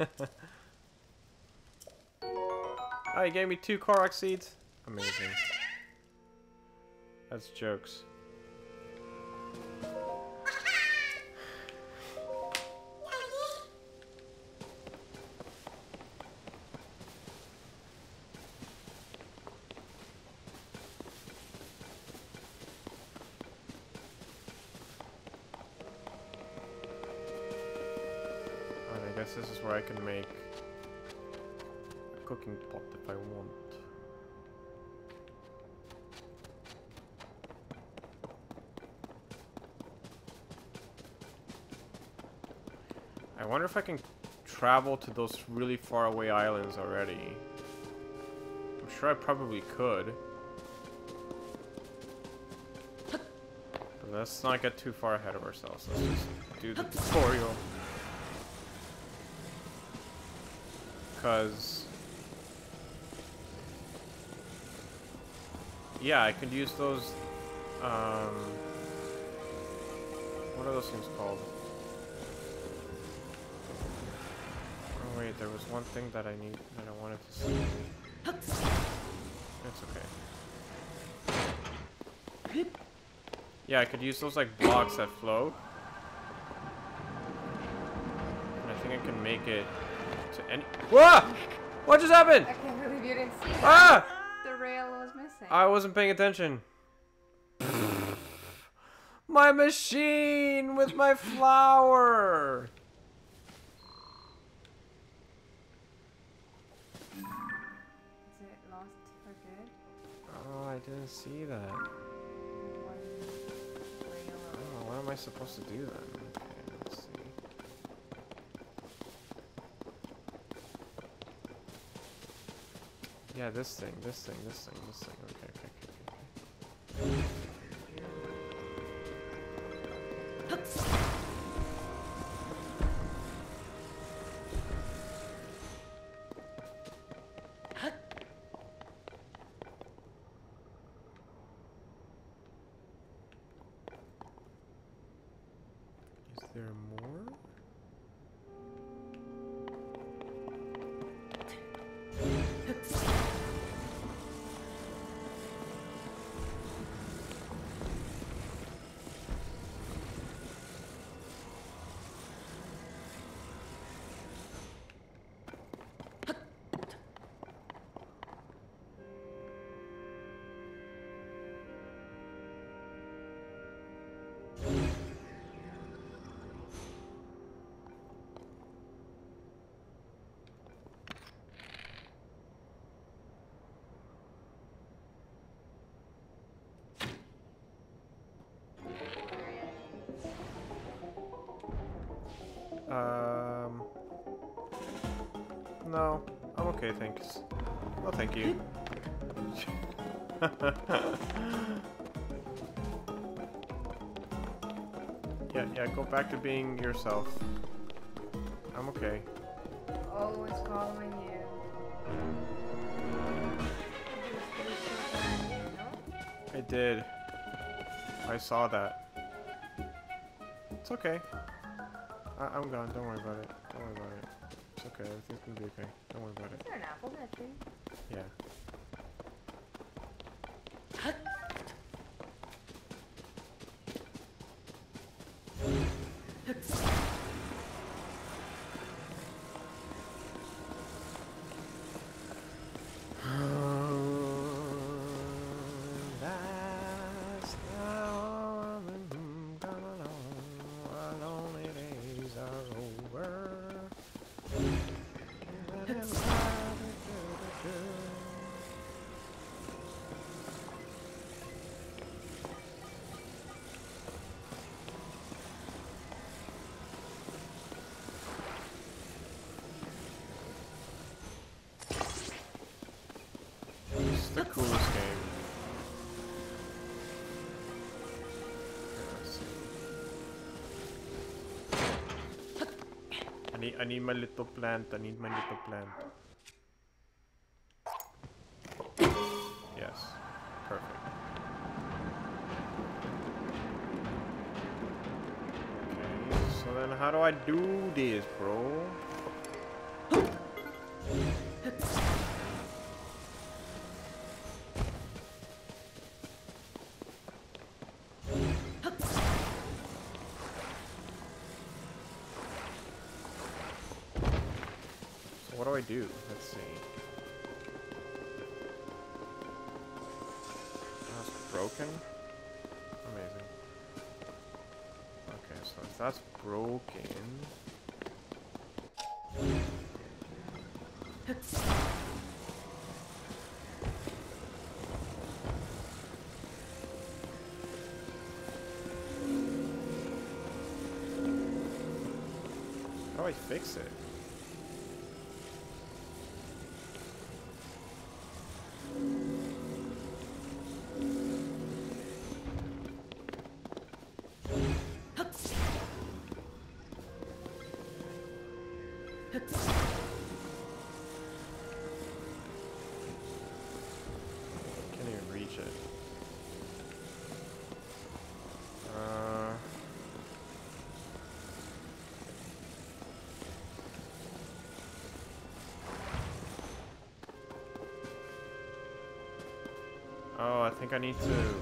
oh, you gave me two Korok seeds? Amazing. That's jokes. If I can travel to those really far away islands already. I'm sure I probably could. But let's not get too far ahead of ourselves. Let's just do the tutorial. Because... Yeah, I could use those... Um, what are those things called? Wait, there was one thing that I need that I wanted to see. It's okay. Yeah, I could use those like blocks that float. And I think I can make it to any. Whoa! What just happened? I can't believe you didn't see. Ah! The rail was missing. I wasn't paying attention. my machine with my flower. Supposed to do then? Okay, let's see. Yeah, this thing, this thing, this thing, this thing. Okay, okay, there more? No, I'm okay, thanks. No, thank you. yeah, yeah, go back to being yourself. I'm okay. Always following you. I did. I saw that. It's okay. I I'm gone. Don't worry about it. Okay. Everything's gonna be okay. Don't worry about it. Is there an apple in that tree? Yeah. Need I need my little plant. I need my little plant. Yes. Perfect. Okay, so then how do I do this, bro? Do Let's see. That's broken? Amazing. Okay, so if that's broken... How do I fix it? Oh, I think I need to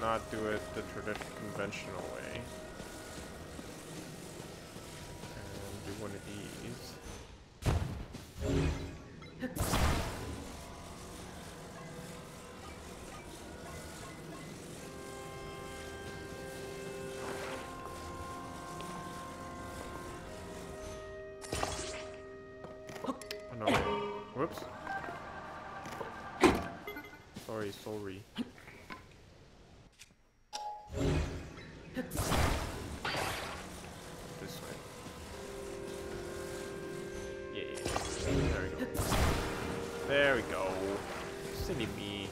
not do it the traditional conventional way. And do one of these. Oh no. Whoops. Sorry, sorry. This way. Yeah. There we go. There we go. Silly me.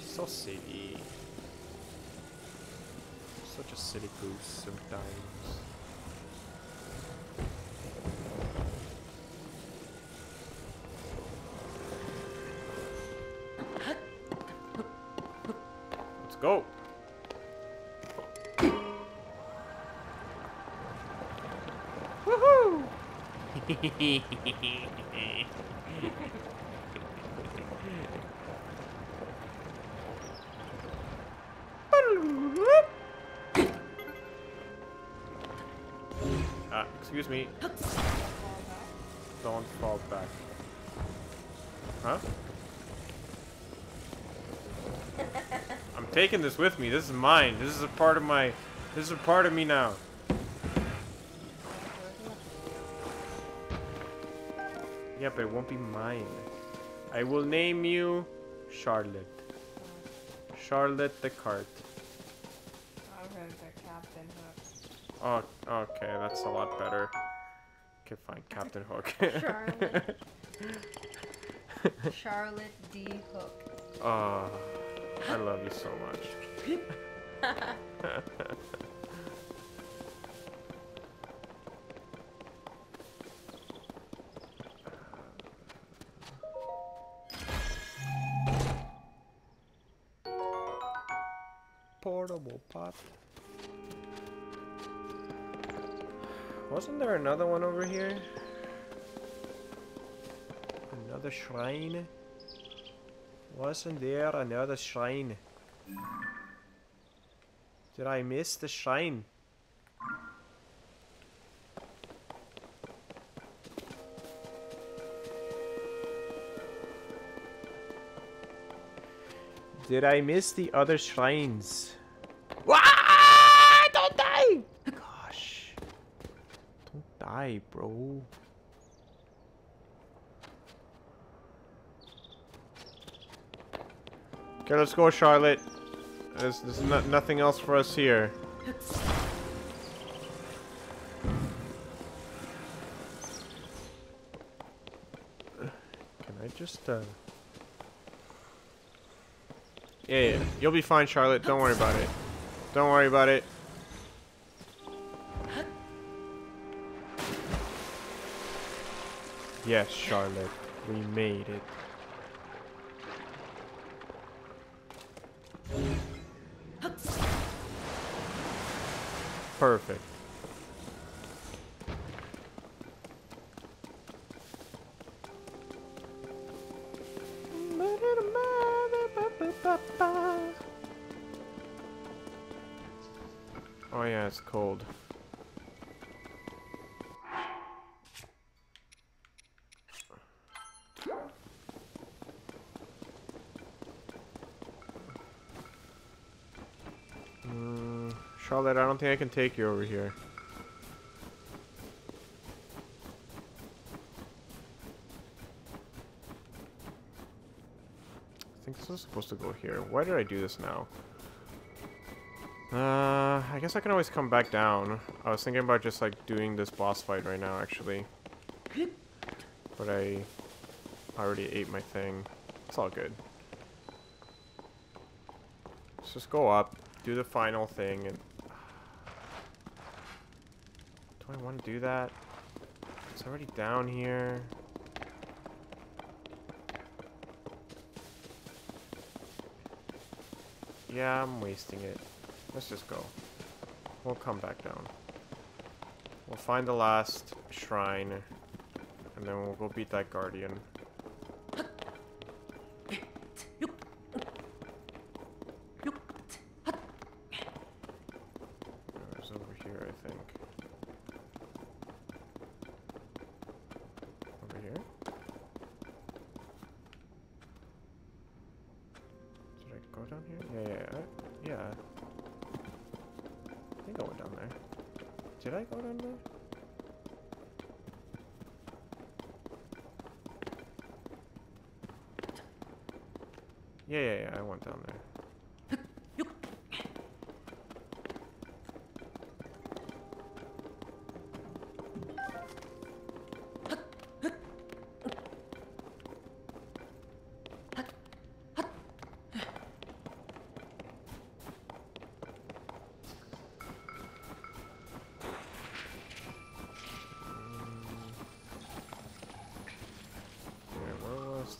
So silly. Such a silly goose. Go. Woohoo! taking this with me. This is mine. This is a part of my. This is a part of me now. Yeah, but it won't be mine. I will name you Charlotte. Charlotte the cart. I'll go to Captain Hook. Oh, okay, that's a lot better. Okay, fine, Captain Hook. Charlotte. Charlotte D. Hook. oh, I love you so much. portable pot. Wasn't there another one over here? Another shrine? Wasn't there another shrine? Did I miss the shrine? Did I miss the other shrines? Wah! Don't die! Gosh. Don't die, bro. Okay, let's go, Charlotte. There's, there's no, nothing else for us here. Can I just, uh... Yeah, yeah, you'll be fine, Charlotte. Don't worry about it. Don't worry about it. Yes, Charlotte. We made it. Don't think I can take you over here. I think this is supposed to go here. Why did I do this now? Uh, I guess I can always come back down. I was thinking about just like doing this boss fight right now, actually. But I already ate my thing. It's all good. Let's just go up, do the final thing, and... Do that? It's already down here. Yeah, I'm wasting it. Let's just go. We'll come back down. We'll find the last shrine. And then we'll go beat that guardian.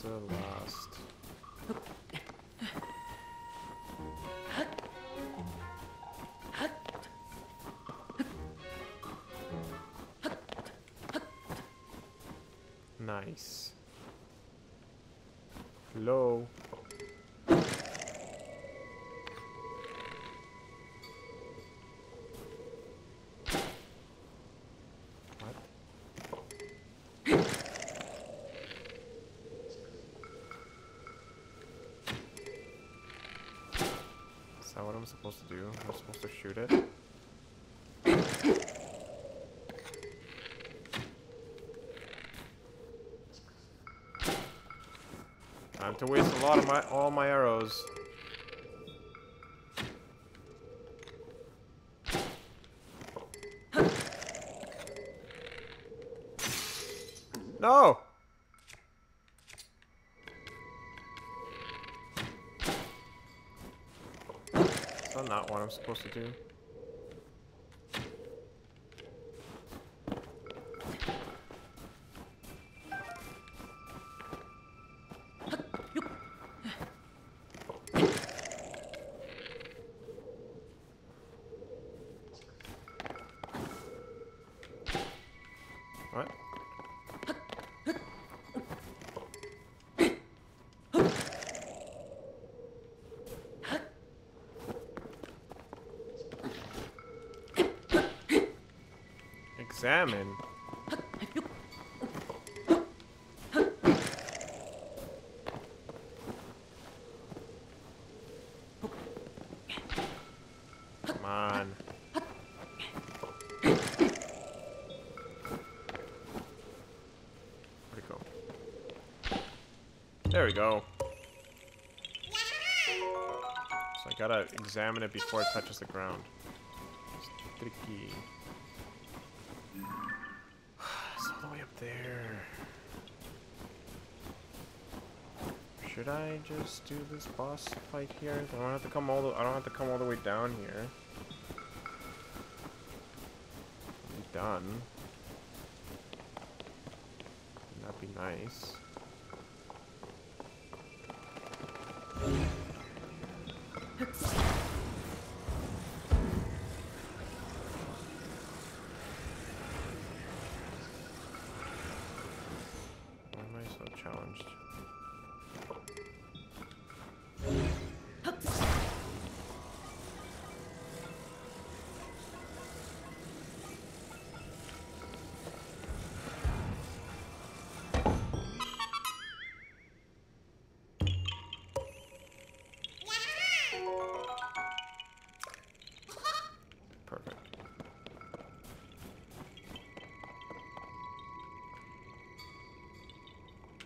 The last? Nice. Hello. Is that what I'm supposed to do? I'm supposed to shoot it? Time to waste a lot of my all my arrows. No! What I'm supposed to do? Examine. Come on. Go? There we go. So I gotta examine it before it touches the ground. There. Should I just do this boss fight here? I don't have to come all the I don't have to come all the way down here.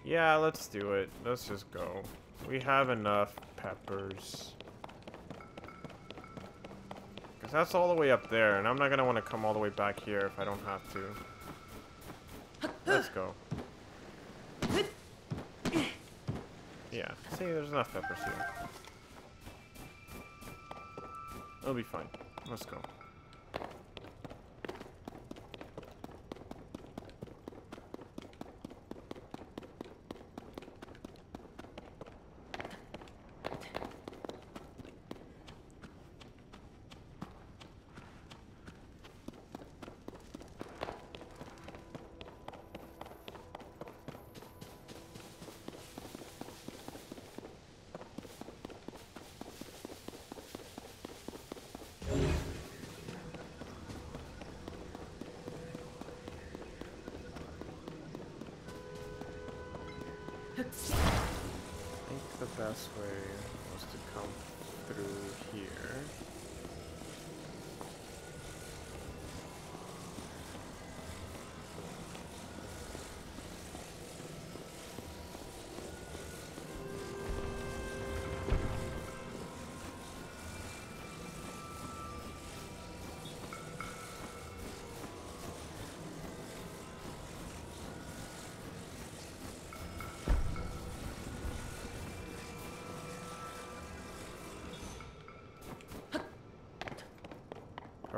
Yeah, let's do it. Let's just go. We have enough peppers. Because that's all the way up there, and I'm not going to want to come all the way back here if I don't have to. Let's go. Yeah, see, there's enough peppers here. It'll be fine. Let's go.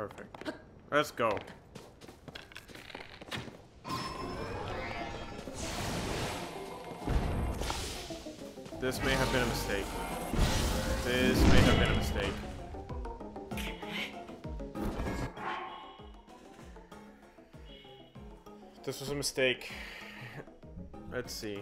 Perfect. Let's go. This may have been a mistake. This may have been a mistake. This was a mistake. Let's see.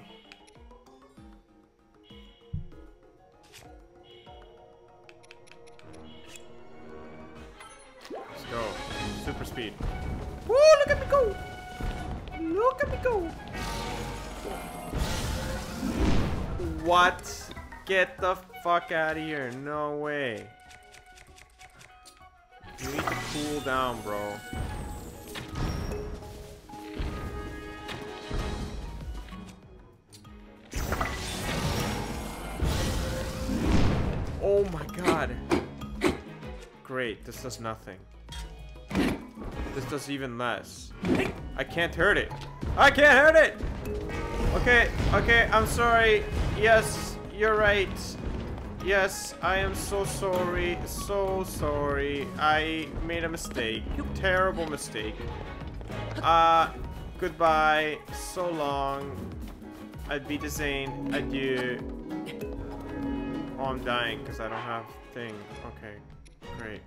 Get the fuck out of here. No way. You need to cool down, bro. Oh my god. Great, this does nothing. This does even less. I can't hurt it. I can't hurt it! Okay, okay, I'm sorry. Yes, you're right. Yes, I am so sorry. So sorry. I made a mistake. Terrible mistake. Uh, goodbye. So long. I'd be the same. Adieu. Oh, I'm dying because I don't have thing. Okay, great.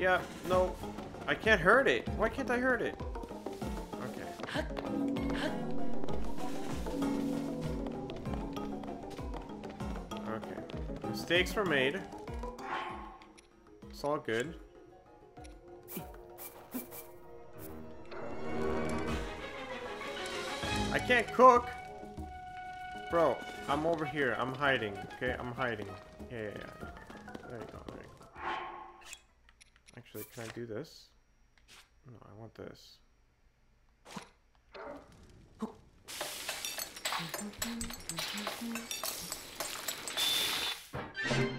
Yeah, no. I can't hurt it. Why can't I hurt it? Okay. Okay. Mistakes were made. It's all good. I can't cook! Bro, I'm over here. I'm hiding. Okay, I'm hiding. Yeah, yeah, yeah. There you go, there you go. Actually, can I do this? No, I want this. Whoa!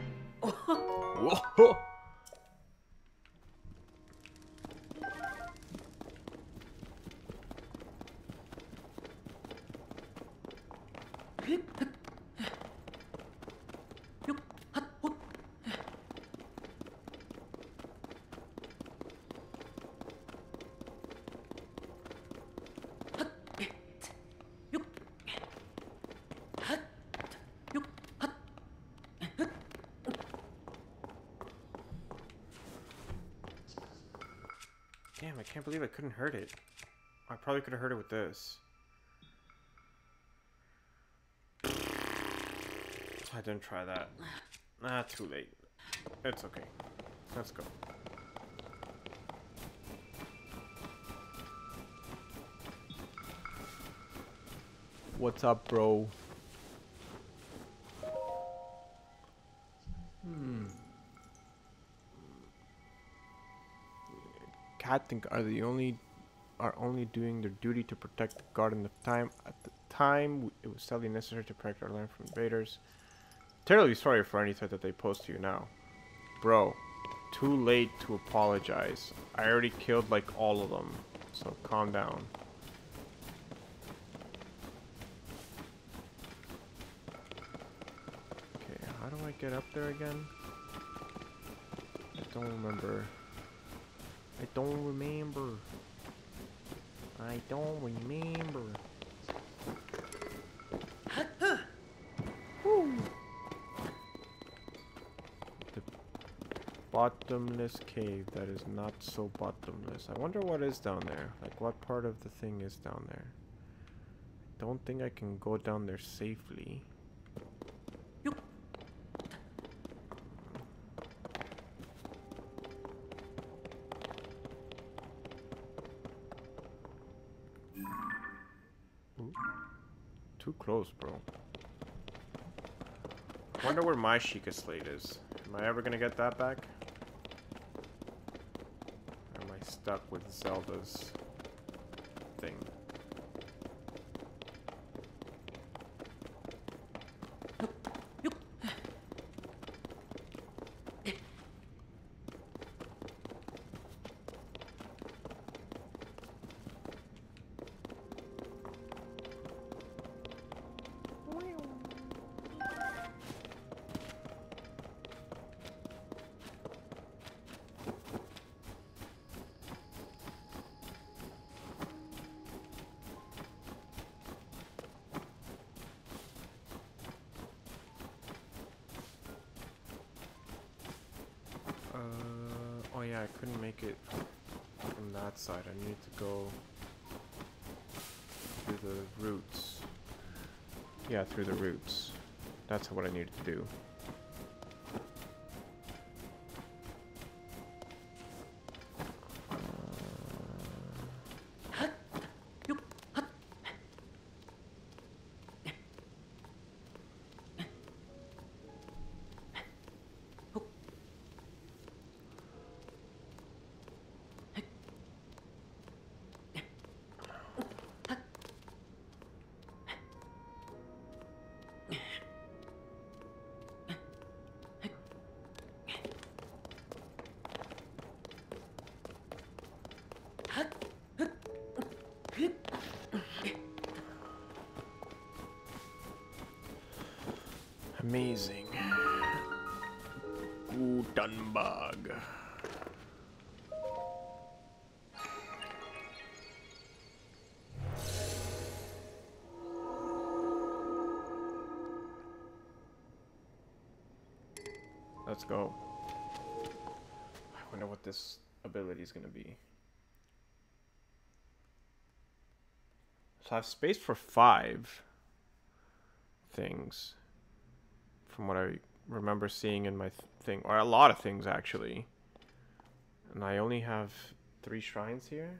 Damn, I can't believe I couldn't hurt it. I probably could have hurt it with this. I didn't try that. Ah, too late. It's okay. Let's go. What's up, bro? Cat think are the only are only doing their duty to protect the garden of time. At the time, it was sadly necessary to protect our land from invaders. Terribly sorry for any threat that they pose to you now. Bro, too late to apologize. I already killed like all of them, so calm down. Okay, how do I get up there again? I don't remember. I don't remember. I don't remember. The bottomless cave that is not so bottomless. I wonder what is down there. Like what part of the thing is down there. I don't think I can go down there safely. Too close, bro. Wonder where my Sheikah Slate is. Am I ever gonna get that back? Or am I stuck with Zelda's do. Amazing. Gutanbac. Let's go. I wonder what this ability is going to be. So I have space for five things from what I remember seeing in my th thing, or a lot of things actually. And I only have three shrines here.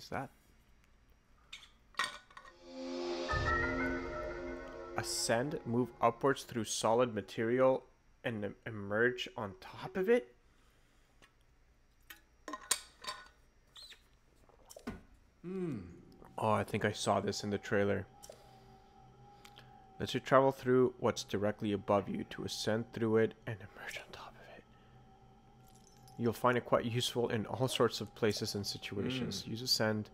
Is that? Ascend, move upwards through solid material and emerge on top of it? Mm. Oh, I think I saw this in the trailer. Lets you travel through what's directly above you to ascend through it and emerge on top. You'll find it quite useful in all sorts of places and situations. Mm. Use ascend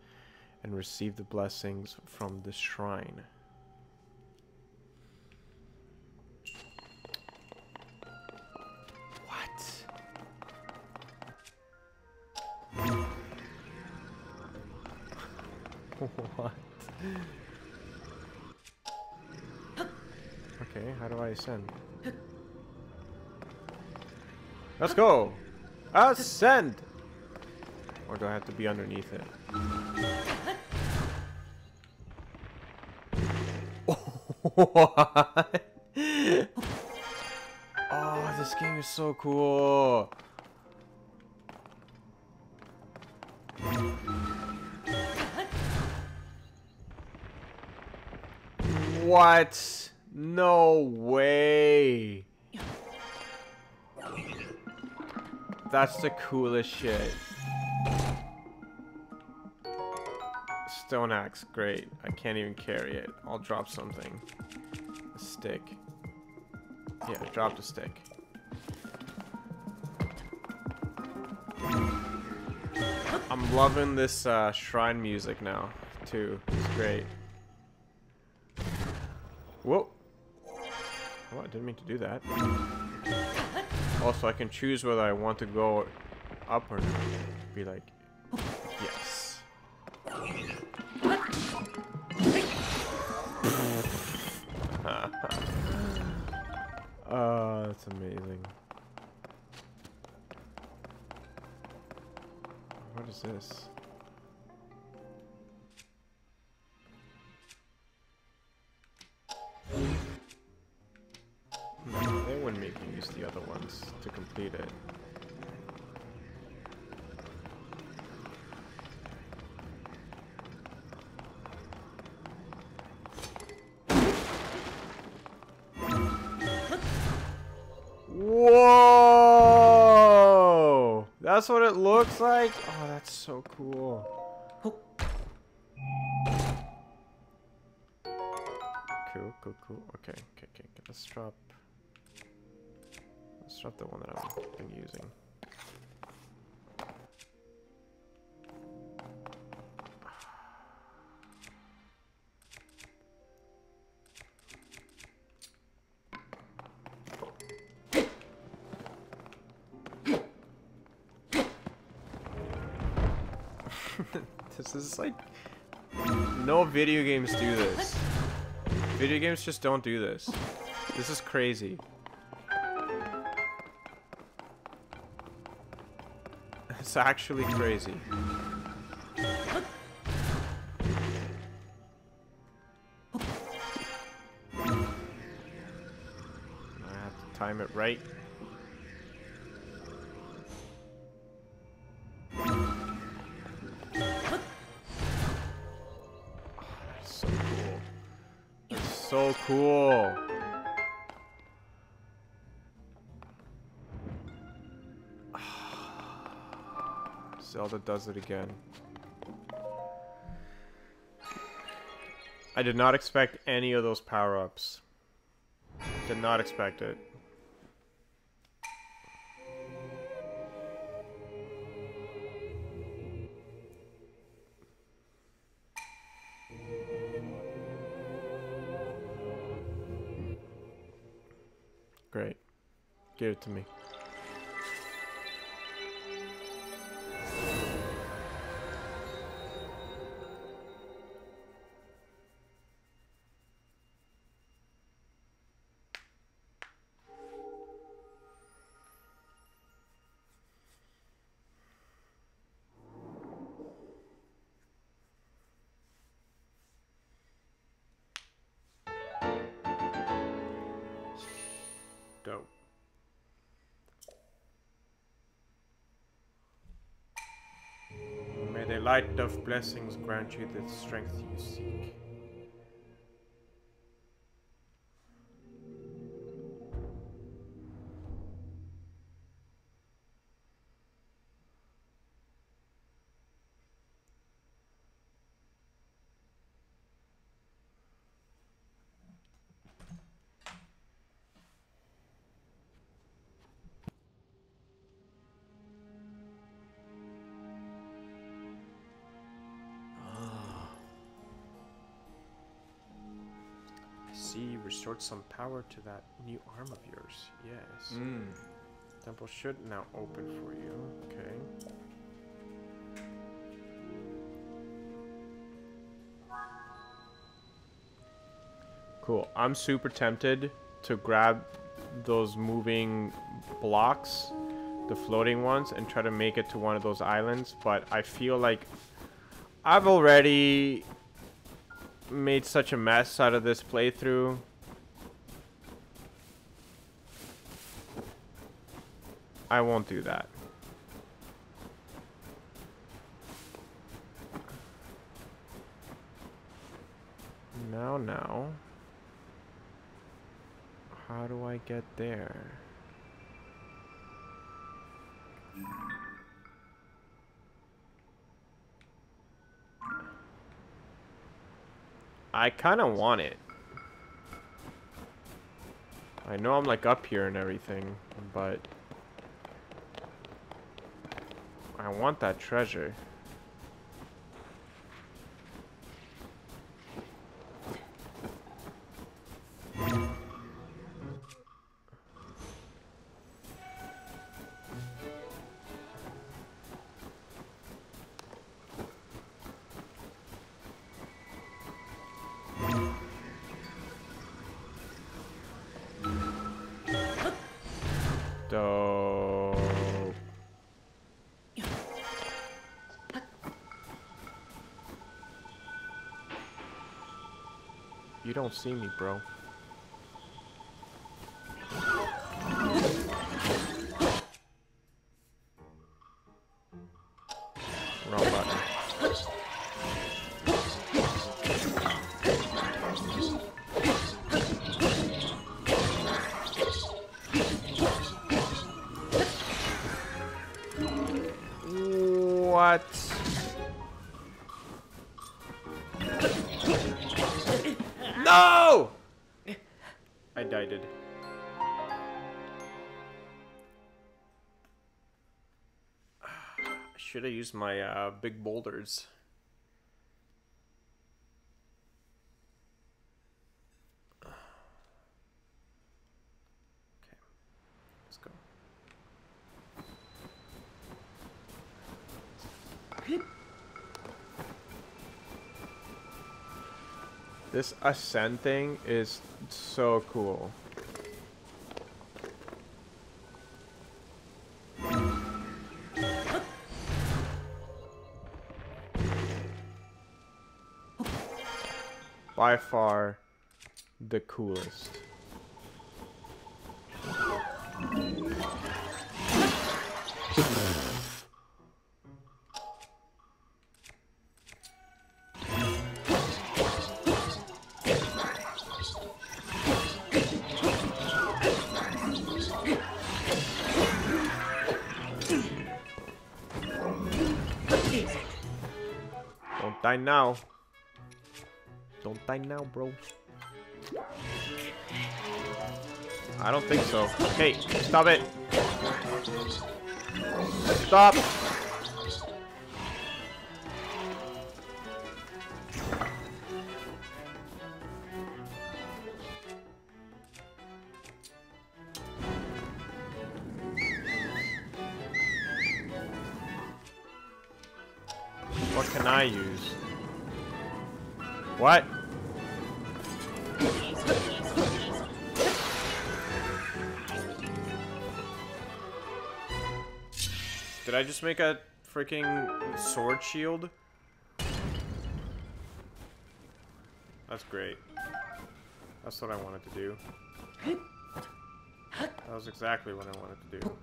and receive the blessings from the shrine. What? what? Okay, how do I ascend? Let's go! Ascend! Or do I have to be underneath it? Oh, this game is so cool. What? No way. That's the coolest shit. Stone axe, great. I can't even carry it. I'll drop something. A stick. Yeah, drop the stick. I'm loving this uh, shrine music now, too. It's great. Whoa. Oh, I didn't mean to do that. Also, I can choose whether I want to go up or. Be like, yes. Oh, that's amazing. What is this? To complete it. Whoa! That's what it looks like? Oh, that's so cool. Cool, cool, cool. Okay, okay, okay. okay. Let's drop. Let's the one that I've been using. this is like no video games do this. Video games just don't do this. This is crazy. Actually crazy. I have to time it right. Zelda does it again. I did not expect any of those power-ups. Did not expect it. Great. Give it to me. Light of blessings grant you the strength you seek. Power to that new arm of yours. Yes. Hmm. Temple should now open for you. Okay. Cool. I'm super tempted to grab those moving blocks, the floating ones, and try to make it to one of those islands, but I feel like I've already made such a mess out of this playthrough. I won't do that. Now, now. How do I get there? I kind of want it. I know I'm like up here and everything, but I want that treasure. Don't see me, bro. Used my uh, big boulders. Okay, let's go. This ascend thing is so cool. Far the coolest. Don't die now. Die now, bro. I don't think so. Hey, stop it. Stop. Just make a freaking sword shield? That's great. That's what I wanted to do. That was exactly what I wanted to do.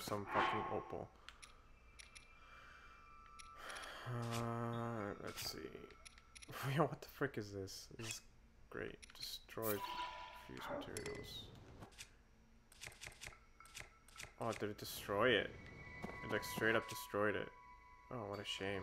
Some fucking opal. Uh, let's see. yeah, what the frick is this? This is great. Destroy fuse materials. Oh, did it destroy it? It like straight up destroyed it. Oh, what a shame.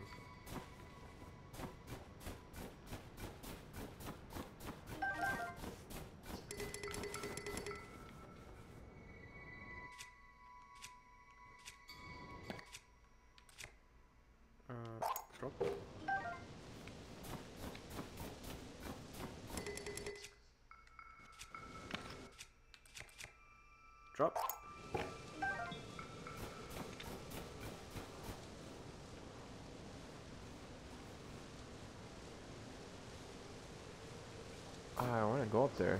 There.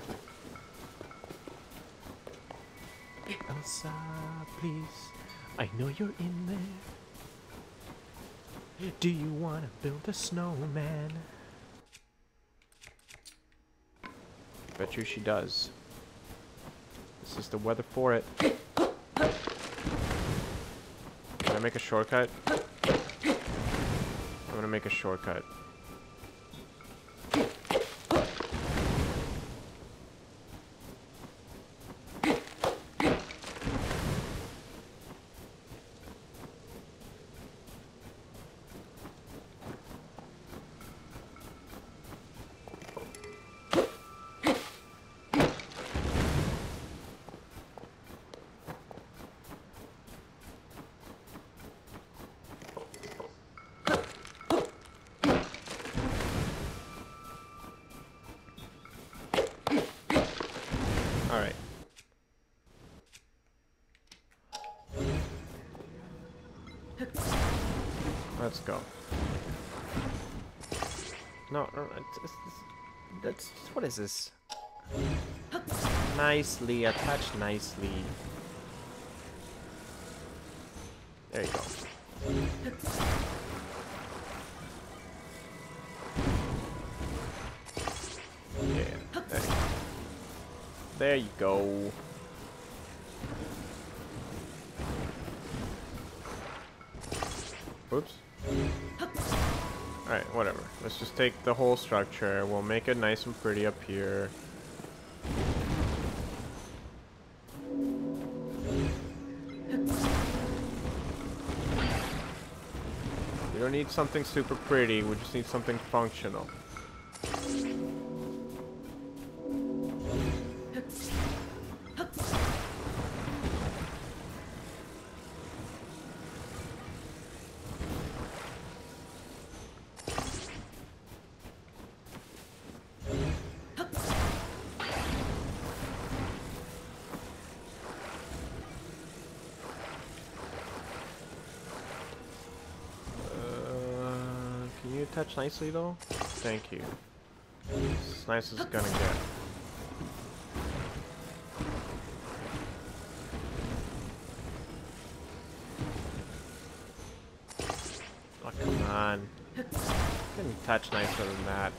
Elsa, please. I know you're in there. Do you want to build a snowman? Bet you she does. This is the weather for it. Can I make a shortcut? I'm gonna make a shortcut. Is? Nicely attached, nicely. There you go. Yeah, there you go. There you go. Take the whole structure. We'll make it nice and pretty up here. We don't need something super pretty, we just need something functional. Nicely though? Thank you. As nice as it's gonna get. Oh, come on. You touch nicer than that?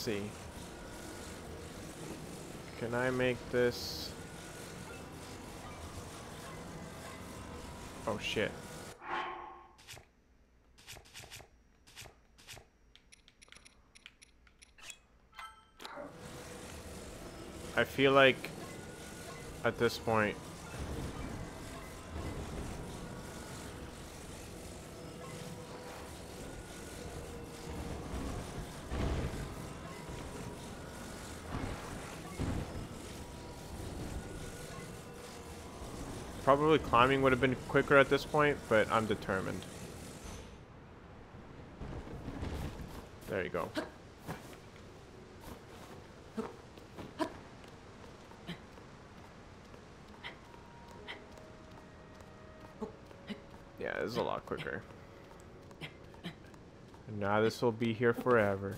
See. Can I make this? Oh shit. I feel like at this point Probably climbing would have been quicker at this point, but I'm determined. There you go. Yeah, this is a lot quicker. And now this will be here forever.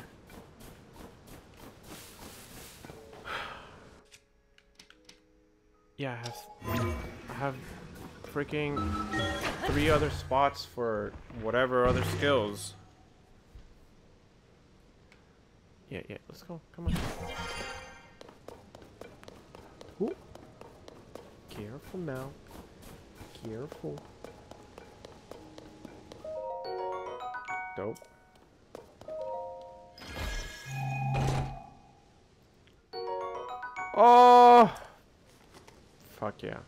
Yeah, I have, freaking three other spots for whatever other skills. Yeah, yeah, let's go. Come on. Ooh. Careful now. Careful. Dope. Oh! Fuck yeah.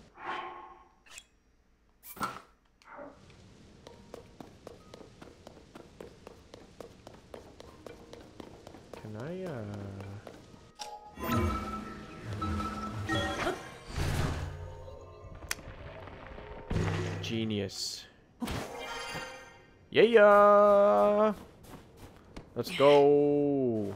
Genius. Yeah, yeah. Let's go.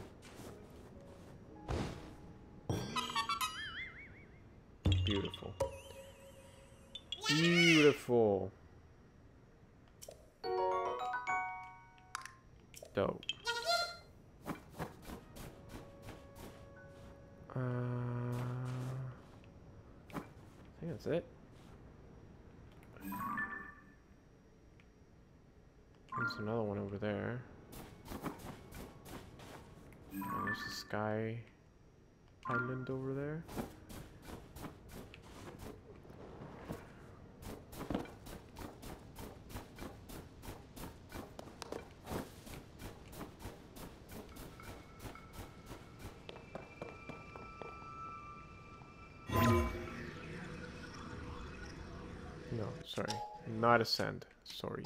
Not ascend. Sorry.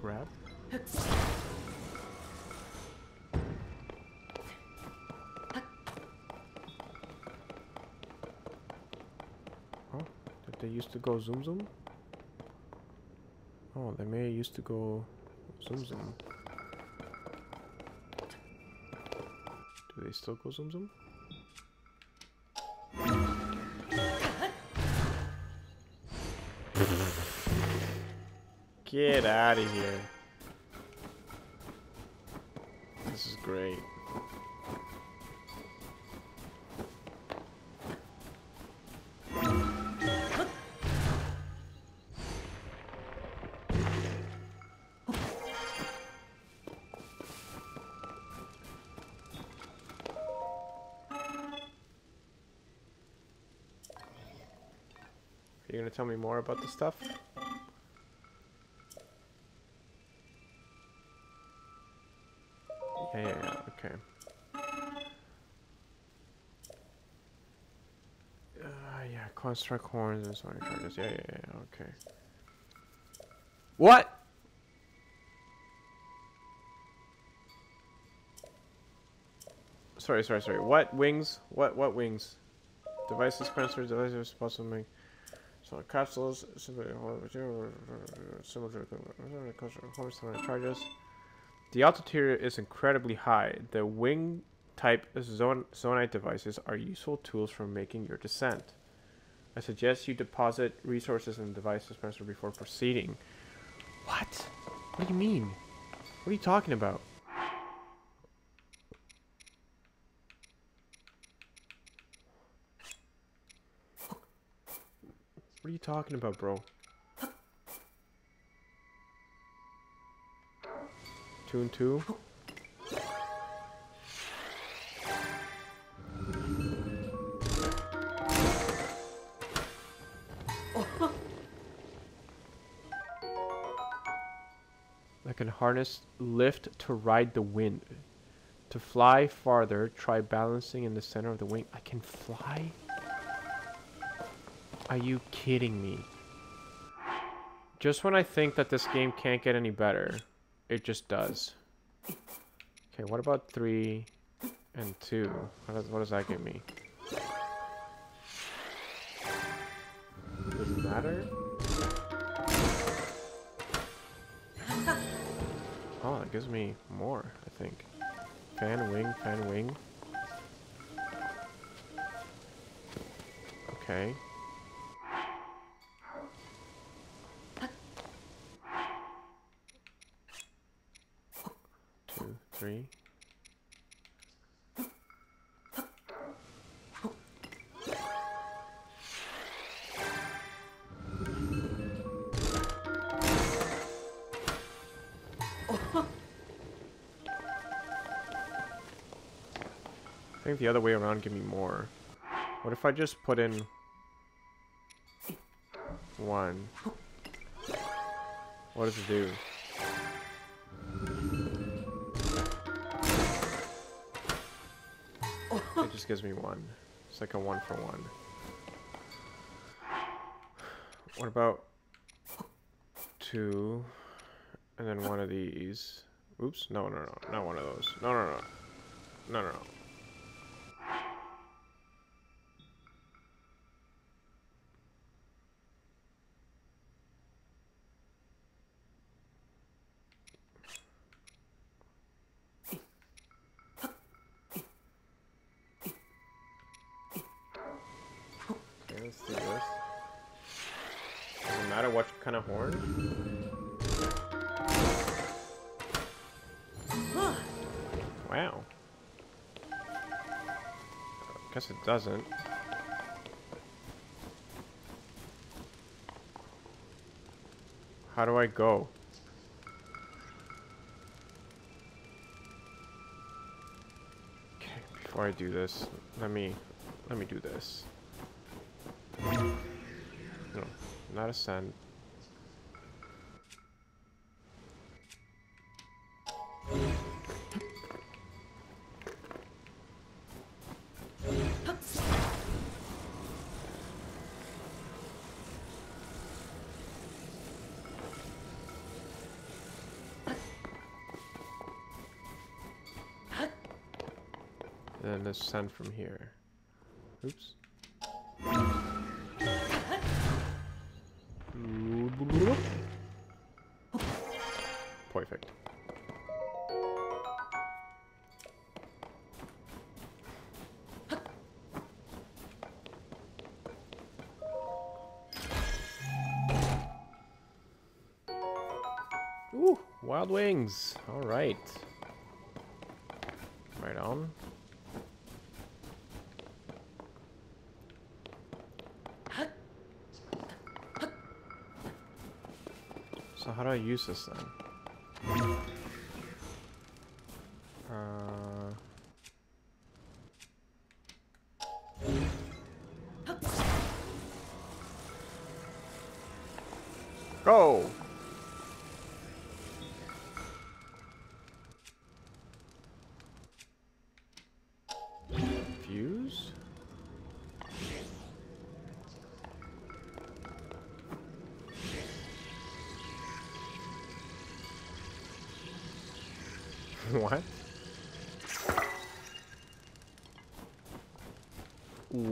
Grab. Oh, did they used to go zoom zoom? Oh, they may used to go zoom zoom. Do they still go zoom zoom? Get out of here. This is great. Are you gonna tell me more about the stuff? Construct horns and Zonai charges. Yeah, yeah, yeah, okay. What? Sorry, sorry, sorry. What wings? What what wings? Devices, sensors, devices supposed to make so capsules similar to Zonai charges. The altitude is incredibly high. The wing type Zonai devices are useful tools for making your descent. I suggest you deposit resources in the device dispenser before proceeding. What? What do you mean? What are you talking about? What are you talking about, bro? Tune 2? Harness lift to ride the wind. To fly farther, try balancing in the center of the wing. I can fly? Are you kidding me? Just when I think that this game can't get any better, it just does. Okay, what about three and two? What does, what does that give me? Gives me more, I think. Fan, wing, fan, wing. Okay. Two, three. The other way around give me more. What if I just put in one? What does it do? It just gives me one. It's like a one for one. What about two and then one of these? Oops, no, no, no, not one of those. No, no, no. No, no, no. Doesn't. How do I go? Okay, before I do this, let me let me do this. No, not ascend. Then from here. Oops. Perfect. Ooh, wild wings. All. Right How do I use this then?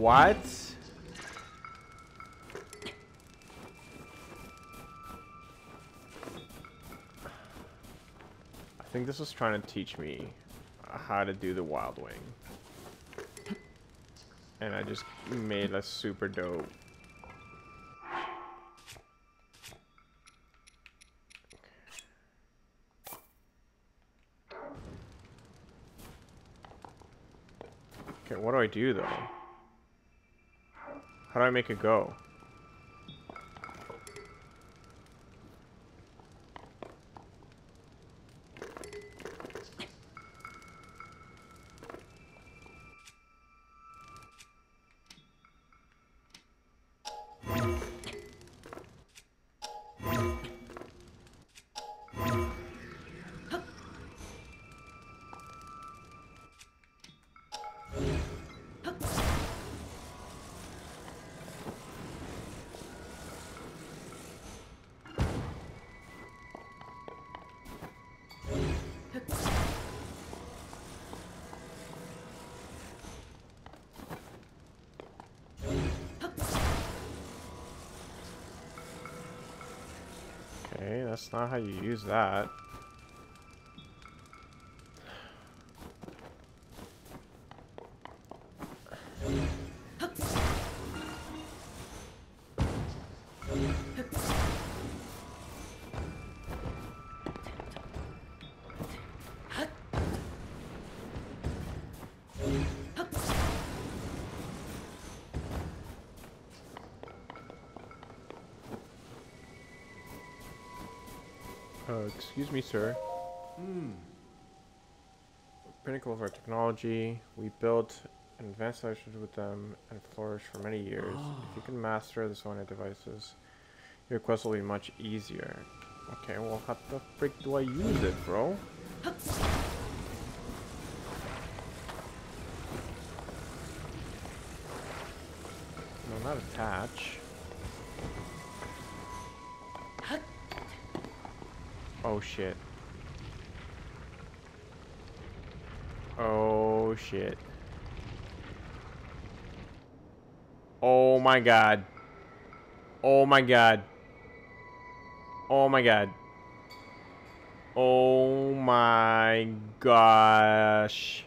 What? I think this was trying to teach me how to do the wild wing. And I just made a super dope. Okay, what do I do though? How do I make it go? That's not how you use that. Excuse me, sir. Hmm. Pinnacle of our technology. We built an advanced relationship with them and flourished for many years. If you can master the Zonai devices, your quest will be much easier. Okay, well, how the frick do I use it, bro? No, not attach. Oh shit. Oh shit. Oh my god. Oh my god. Oh my god. Oh my gosh.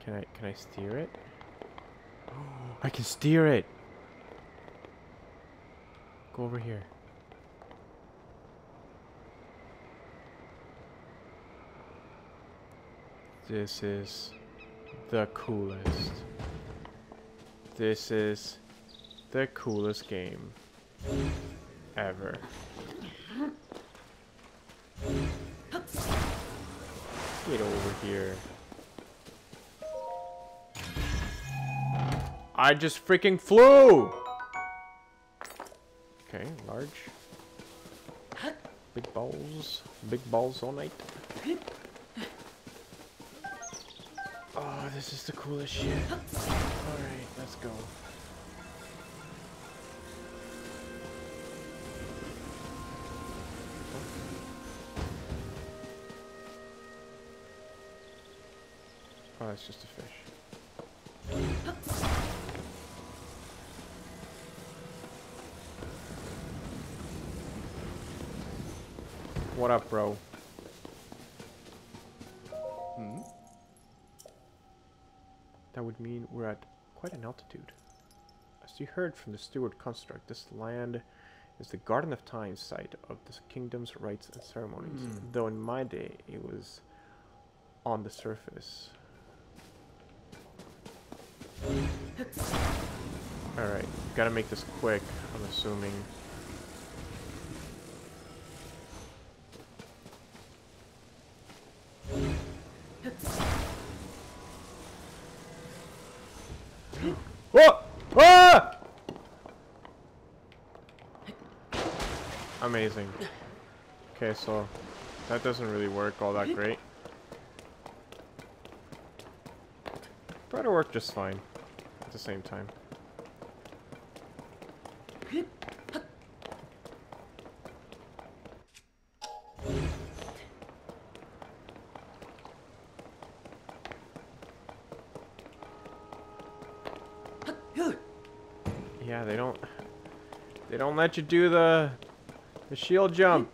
Can I can I steer it? I can steer it. Go over here. This is the coolest. This is the coolest game ever. Get over here. I just freaking flew! Okay, large. Big balls. Big balls all night. Oh, this is the coolest shit. Alright, let's go. Oh, that's just a fish. What up, bro? Hmm. That would mean we're at quite an altitude. As you heard from the steward construct, this land is the Garden of Time site of the kingdom's rites and ceremonies, Hmm. though in my day it was on the surface. Alright, gotta make this quick, I'm assuming. Okay, so that doesn't really work all that great. But it worked just fine at the same time. Yeah, they don't they don't let you do the the shield jump.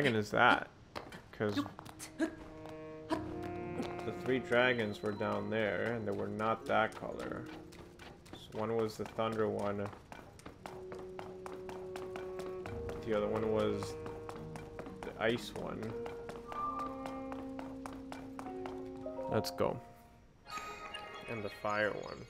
Dragon is that? Because the three dragons were down there, and they were not that color. So one was the thunder one. The other one was the ice one. Let's go. And the fire one.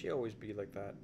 She always be like that?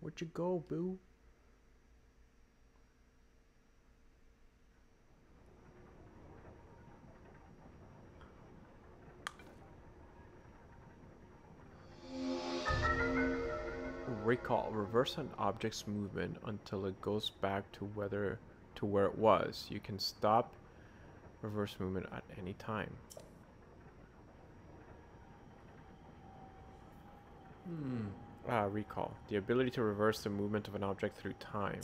Where'd you go, boo? Reverse an object's movement until it goes back to whether to where it was. You can stop reverse movement at any time. Hmm. Ah, recall. The ability to reverse the movement of an object through time.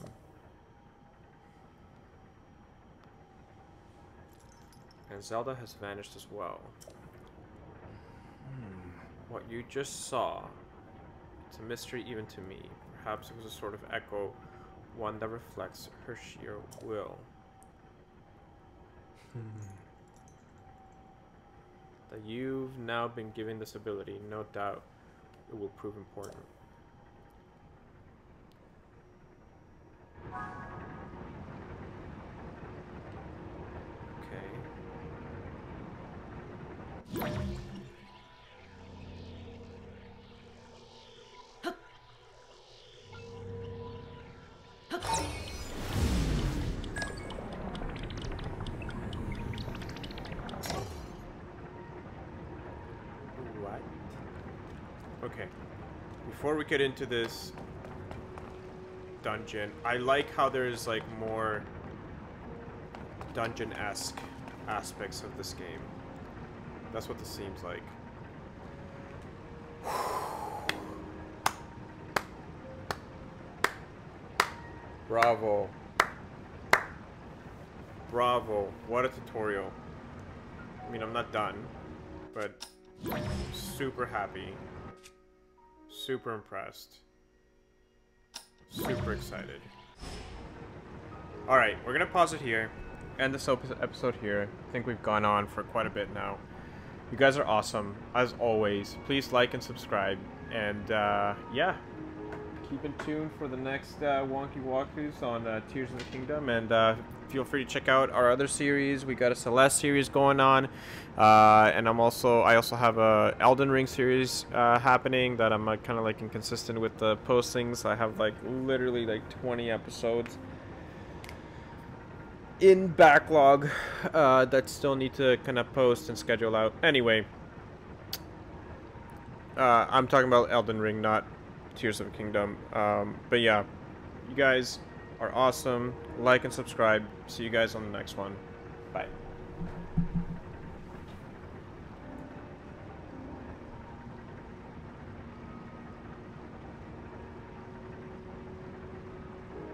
And Zelda has vanished as well. Hmm. What you just saw, it's a mystery even to me. Perhaps it was a sort of echo, one that reflects her sheer will. Hmm. That you've now been given this ability, no doubt it will prove important. Before we get into this dungeon, I like how there's like more dungeon-esque aspects of this game. That's what this seems like. Bravo. Bravo. What a tutorial. I mean, I'm not done, but super happy. Super impressed. Super excited. Alright, we're gonna pause it here. End this episode here. I think we've gone on for quite a bit now. You guys are awesome, as always. Please like and subscribe. And, uh, yeah. Keep in tune for the next uh, Wonkee Walkthrews on uh, Tears of the Kingdom. And uh, feel free to check out our other series. We got a Celeste series going on. Uh, and I'm also, I also have a Elden Ring series uh, happening that I'm uh, kind of like inconsistent with the postings. I have like literally like 20 episodes in backlog uh, that still need to kind of post and schedule out. Anyway, uh, I'm talking about Elden Ring, not Tears of Kingdom. Um, but yeah, you guys are awesome. Like and subscribe. See you guys on the next one.